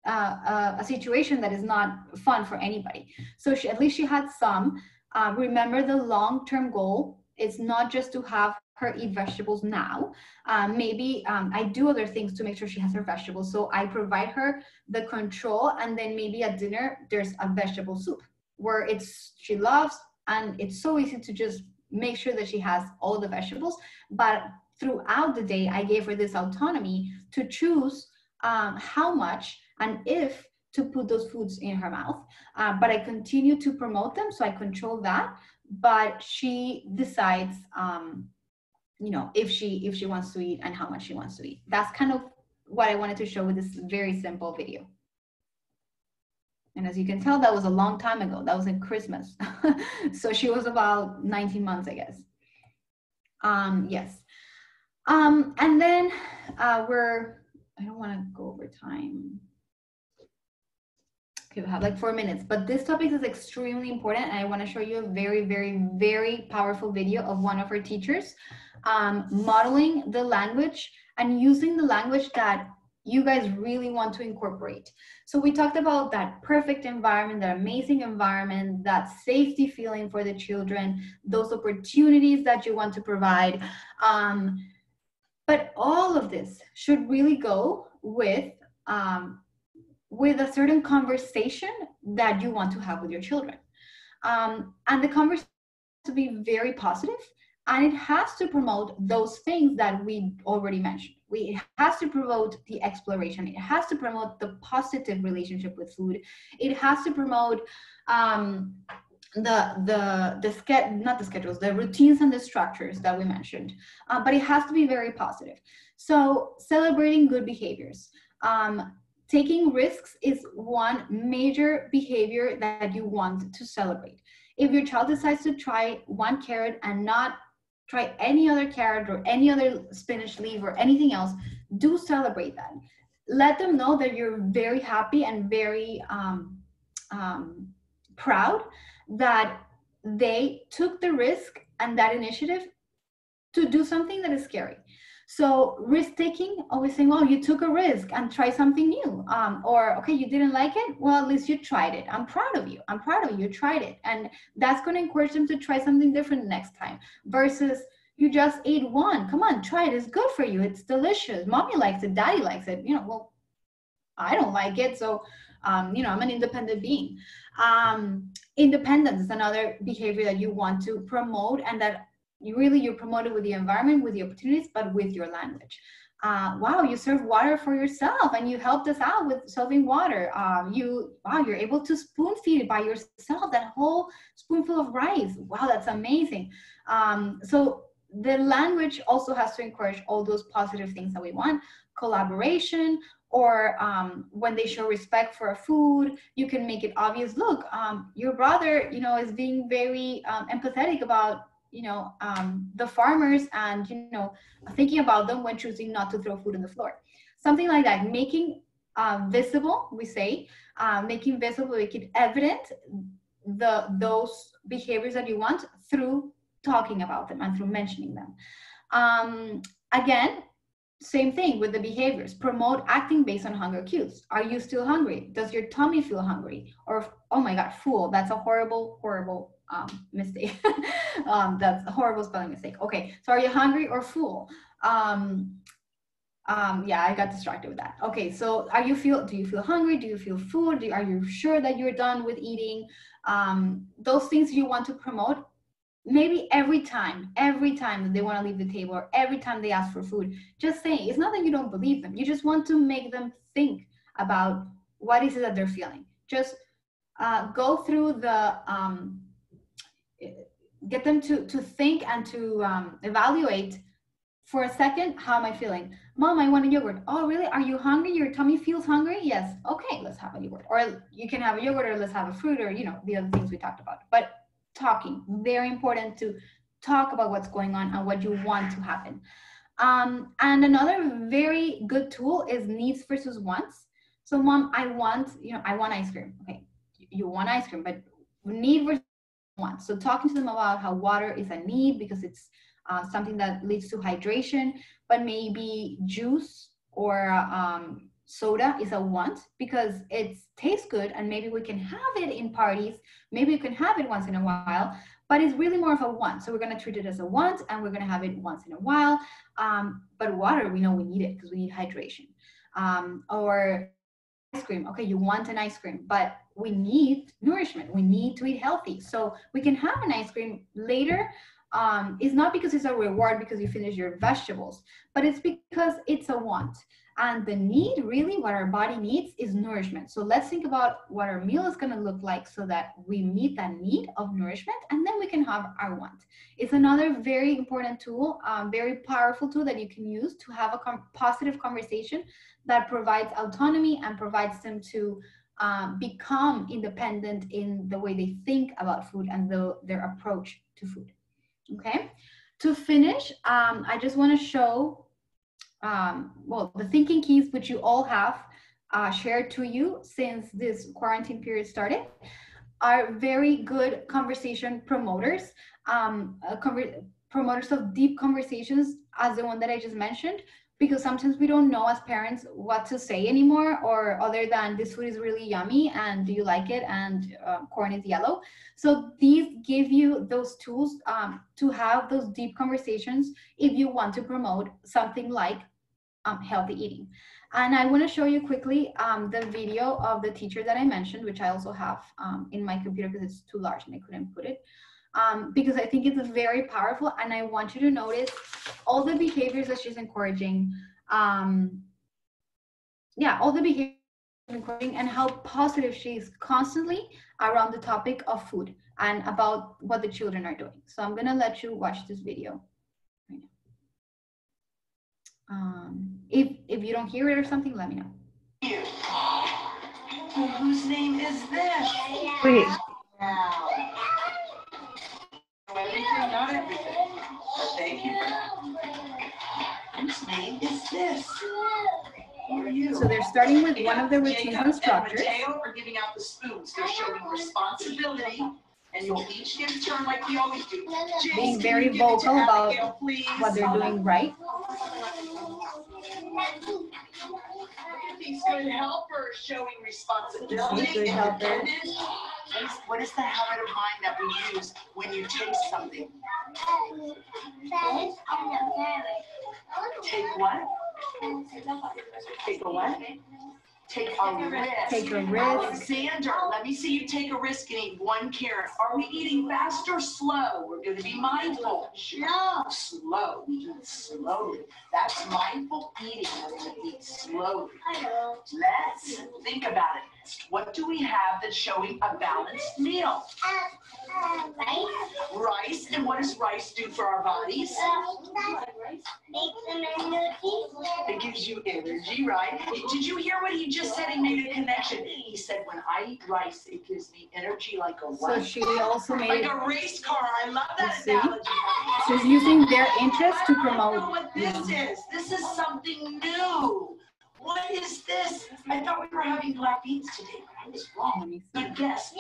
uh, uh, a situation that is not fun for anybody. So she, at least she had some. Uh, remember the long-term goal is not just to have her eat vegetables now. Um, maybe um, I do other things to make sure she has her vegetables. So I provide her the control, and then maybe at dinner there's a vegetable soup where it's she loves, and it's so easy to just make sure that she has all the vegetables. But throughout the day, I gave her this autonomy to choose um, how much and if to put those foods in her mouth. Uh, but I continue to promote them, so I control that. But she decides, um, you know, if she if she wants to eat and how much she wants to eat. That's kind of what I wanted to show with this very simple video. And as you can tell, that was a long time ago. That was in Christmas. so she was about 19 months, I guess. Um, yes. Um, and then uh, we're, I don't want to go over time. Okay, we have like four minutes, but this topic is extremely important. And I want to show you a very, very, very powerful video of one of our teachers um, modeling the language and using the language that you guys really want to incorporate. So we talked about that perfect environment, that amazing environment, that safety feeling for the children, those opportunities that you want to provide. Um, but all of this should really go with um, with a certain conversation that you want to have with your children. Um, and the conversation to be very positive and it has to promote those things that we already mentioned we, it has to promote the exploration. It has to promote the positive relationship with food. It has to promote um, the the the ske- not the schedules the routines and the structures that we mentioned. Uh, but it has to be very positive. So celebrating good behaviors. Um, taking risks is one major behavior that you want to celebrate. If your child decides to try one carrot and not try any other carrot or any other spinach leaf or anything else, do celebrate that. Let them know that you're very happy and very um, um, proud that they took the risk and that initiative to do something that is scary. So risk taking, always saying, well, you took a risk and try something new. Um, or, okay, you didn't like it. Well, at least you tried it. I'm proud of you. I'm proud of you. You tried it. And that's going to encourage them to try something different next time versus you just ate one. Come on, try it. It's good for you. It's delicious. Mommy likes it. Daddy likes it. You know, well, I don't like it. So, um, you know, I'm an independent being. Um, independence is another behavior that you want to promote and that you really you're promoted with the environment with the opportunities but with your language. Uh, wow you serve water for yourself and you helped us out with serving water. Um, you wow you're able to spoon feed by yourself that whole spoonful of rice. Wow that's amazing. Um, so the language also has to encourage all those positive things that we want. Collaboration or um, when they show respect for a food you can make it obvious. Look um, your brother you know is being very um, empathetic about you know um, the farmers and you know thinking about them when choosing not to throw food on the floor. Something like that making uh, visible we say uh, making visible making evident the those behaviors that you want through talking about them and through mentioning them. Um, again same thing with the behaviors. Promote acting based on hunger cues. Are you still hungry? Does your tummy feel hungry? Or oh my god fool that's a horrible horrible um, mistake. um, that's a horrible spelling mistake. Okay, so are you hungry or full? Um, um, yeah, I got distracted with that. Okay, so are you feel? Do you feel hungry? Do you feel full? Do, are you sure that you're done with eating? Um, those things you want to promote. Maybe every time, every time that they want to leave the table, or every time they ask for food, just saying it's not that you don't believe them. You just want to make them think about what is it that they're feeling. Just uh, go through the um, get them to to think and to um, evaluate for a second how am i feeling? Mom i want a yogurt. Oh really? Are you hungry? Your tummy feels hungry? Yes. Okay let's have a yogurt. Or you can have a yogurt or let's have a fruit or you know the other things we talked about. But talking very important to talk about what's going on and what you want to happen. Um, and another very good tool is needs versus wants. So mom i want you know i want ice cream. Okay you want ice cream but need versus want. So talking to them about how water is a need because it's uh, something that leads to hydration, but maybe juice or um, soda is a want because it tastes good and maybe we can have it in parties. Maybe you can have it once in a while, but it's really more of a want. So we're going to treat it as a want and we're going to have it once in a while. Um, but water, we know we need it because we need hydration. Um, or ice cream. Okay, you want an ice cream, but we need nourishment. We need to eat healthy. So we can have an ice cream later. Um, it's not because it's a reward because you finish your vegetables, but it's because it's a want. And the need, really, what our body needs is nourishment. So let's think about what our meal is going to look like so that we meet that need of nourishment and then we can have our want. It's another very important tool, um, very powerful tool that you can use to have a com- positive conversation that provides autonomy and provides them to um, become independent in the way they think about food and the, their approach to food. Okay, to finish, um, I just want to show um, well, the thinking keys, which you all have uh, shared to you since this quarantine period started, are very good conversation promoters, um, uh, conver- promoters of deep conversations, as the one that I just mentioned, because sometimes we don't know as parents what to say anymore, or other than this food is really yummy and do you like it and uh, corn is yellow. So these give you those tools um, to have those deep conversations if you want to promote something like um, healthy eating. And I want to show you quickly um, the video of the teacher that I mentioned, which I also have um, in my computer because it's too large and I couldn't put it. Um, because I think it's very powerful and I want you to notice all the behaviors that she's encouraging. Um, yeah, all the behaviors encouraging and how positive she is constantly around the topic of food and about what the children are doing. So I'm gonna let you watch this video. Right Um, if if you don't hear it or something, let me know. You. Well, whose name is this? Wait, Everything, not everything. But thank you for that. Whose name is this? Who are you? So they're starting with one of the routines Jacob and structures. And Mateo are giving out the spoons. They're showing responsibility, and you'll each get a turn like we always do. James, Being very you give it to vocal about Abigail. What they're doing right. These good helpers showing responsibility. These good helpers. Independence. What is, what is the habit of mind that we use when you taste something? Take what? Take a what? Take a risk. Take a risk. Alexander, let me see you take a risk and eat one carrot. Are we eating fast or slow? We're gonna be mindful. Slow. Slow, we eat slowly. That's mindful eating, we're gonna eat slowly. Let's think about it. What do we have that's showing a balanced meal? Uh, uh, rice, and what does rice do for our bodies? Uh, It gives you energy, right? Did you hear what he just said? He made a connection. He said, when I eat rice, it gives me energy like a So she also Like a race car. I love that see? analogy. she's using their interest to I don't know promote. what this is. This is something new. What is this? I thought we were having black beans today, but I was wrong. Let me see. Good guess.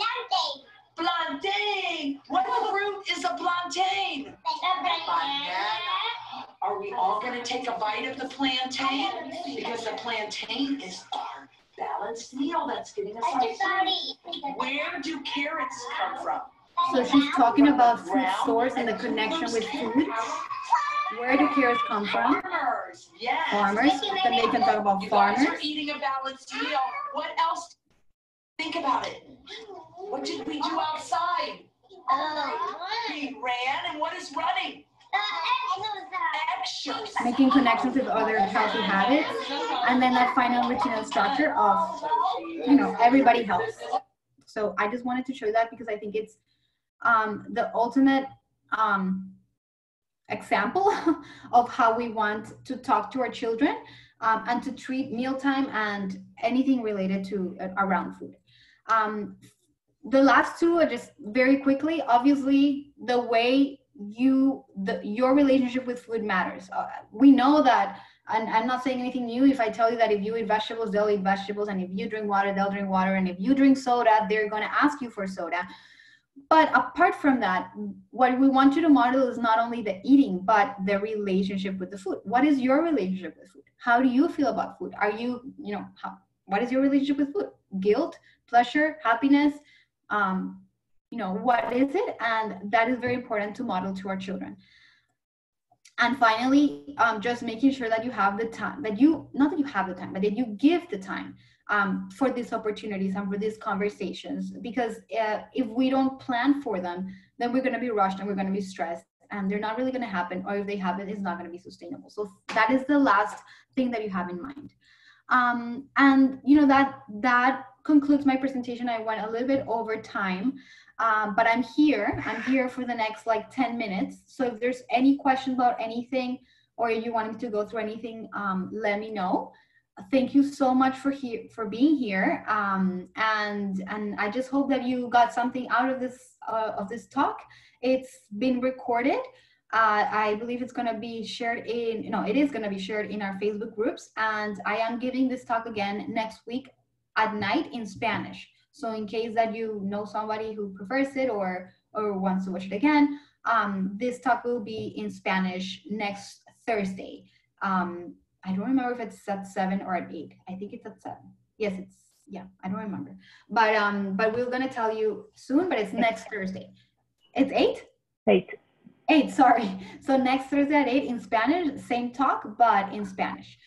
Plantain. What fruit is a plantain? Are we all gonna take a bite of the plantain? Because the plantain is our balanced meal that's giving us our food. Where do carrots come from? So she's talking about food source and the connection with food. Where do carrots come from? Farmers, yes. Farmers. Then they can talk about You guys farmers. are eating a balanced meal. What else? Think about it. What did we do outside? Uh, we ran, and what is running? Making connections with other healthy habits. And then that final routine structure of, you know, everybody helps. So I just wanted to show that because I think it's um, the ultimate um, example of how we want to talk to our children um, and to treat mealtime and anything related to uh, around food. Um, the last two are just very quickly. Obviously, the way you the your relationship with food matters. Uh, we know that, and I'm not saying anything new if I tell you that if you eat vegetables, they'll eat vegetables, and if you drink water, they'll drink water, and if you drink soda, they're going to ask you for soda. But apart from that, what we want you to model is not only the eating, but the relationship with the food. What is your relationship with food? How do you feel about food? Are you, you know, how, what is your relationship with food? Guilt, pleasure, happiness? Um, you know, what is it? And that is very important to model to our children. And finally, um, just making sure that you have the time, that you, not that you have the time, but that you give the time um, for these opportunities and for these conversations. Because uh, if we don't plan for them, then we're going to be rushed and we're going to be stressed and they're not really going to happen. Or if they happen, it's not going to be sustainable. So that is the last thing that you have in mind. Um, and you know that that concludes my presentation. I went a little bit over time, um, but I'm here. I'm here for the next like 10 minutes. So if there's any question about anything or you want me to go through anything, um, let me know. Thank you so much for here for being here, um, and and I just hope that you got something out of this uh, of this talk. It's been recorded. Uh, I believe it's going to be shared in, no, it is going to be shared in our Facebook groups. And I am giving this talk again next week at night in Spanish. So in case that you know somebody who prefers it or, or wants to watch it again, um, this talk will be in Spanish next Thursday. Um, I don't remember if it's at seven or at eight. I think it's at seven. Yes, it's, yeah, I don't remember. But, um, but we're going to tell you soon, but it's next Thursday. It's eight? Eight. Eight, sorry. So next Thursday at eight in Spanish, same talk, but in Spanish.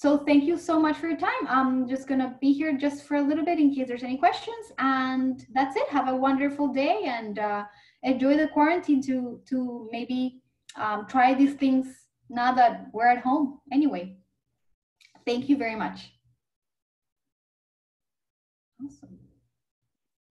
So thank you so much for your time. I'm just gonna be here just for a little bit in case there's any questions. And that's it. Have a wonderful day and uh, enjoy the quarantine to, to maybe um, try these things now that we're at home anyway. Thank you very much.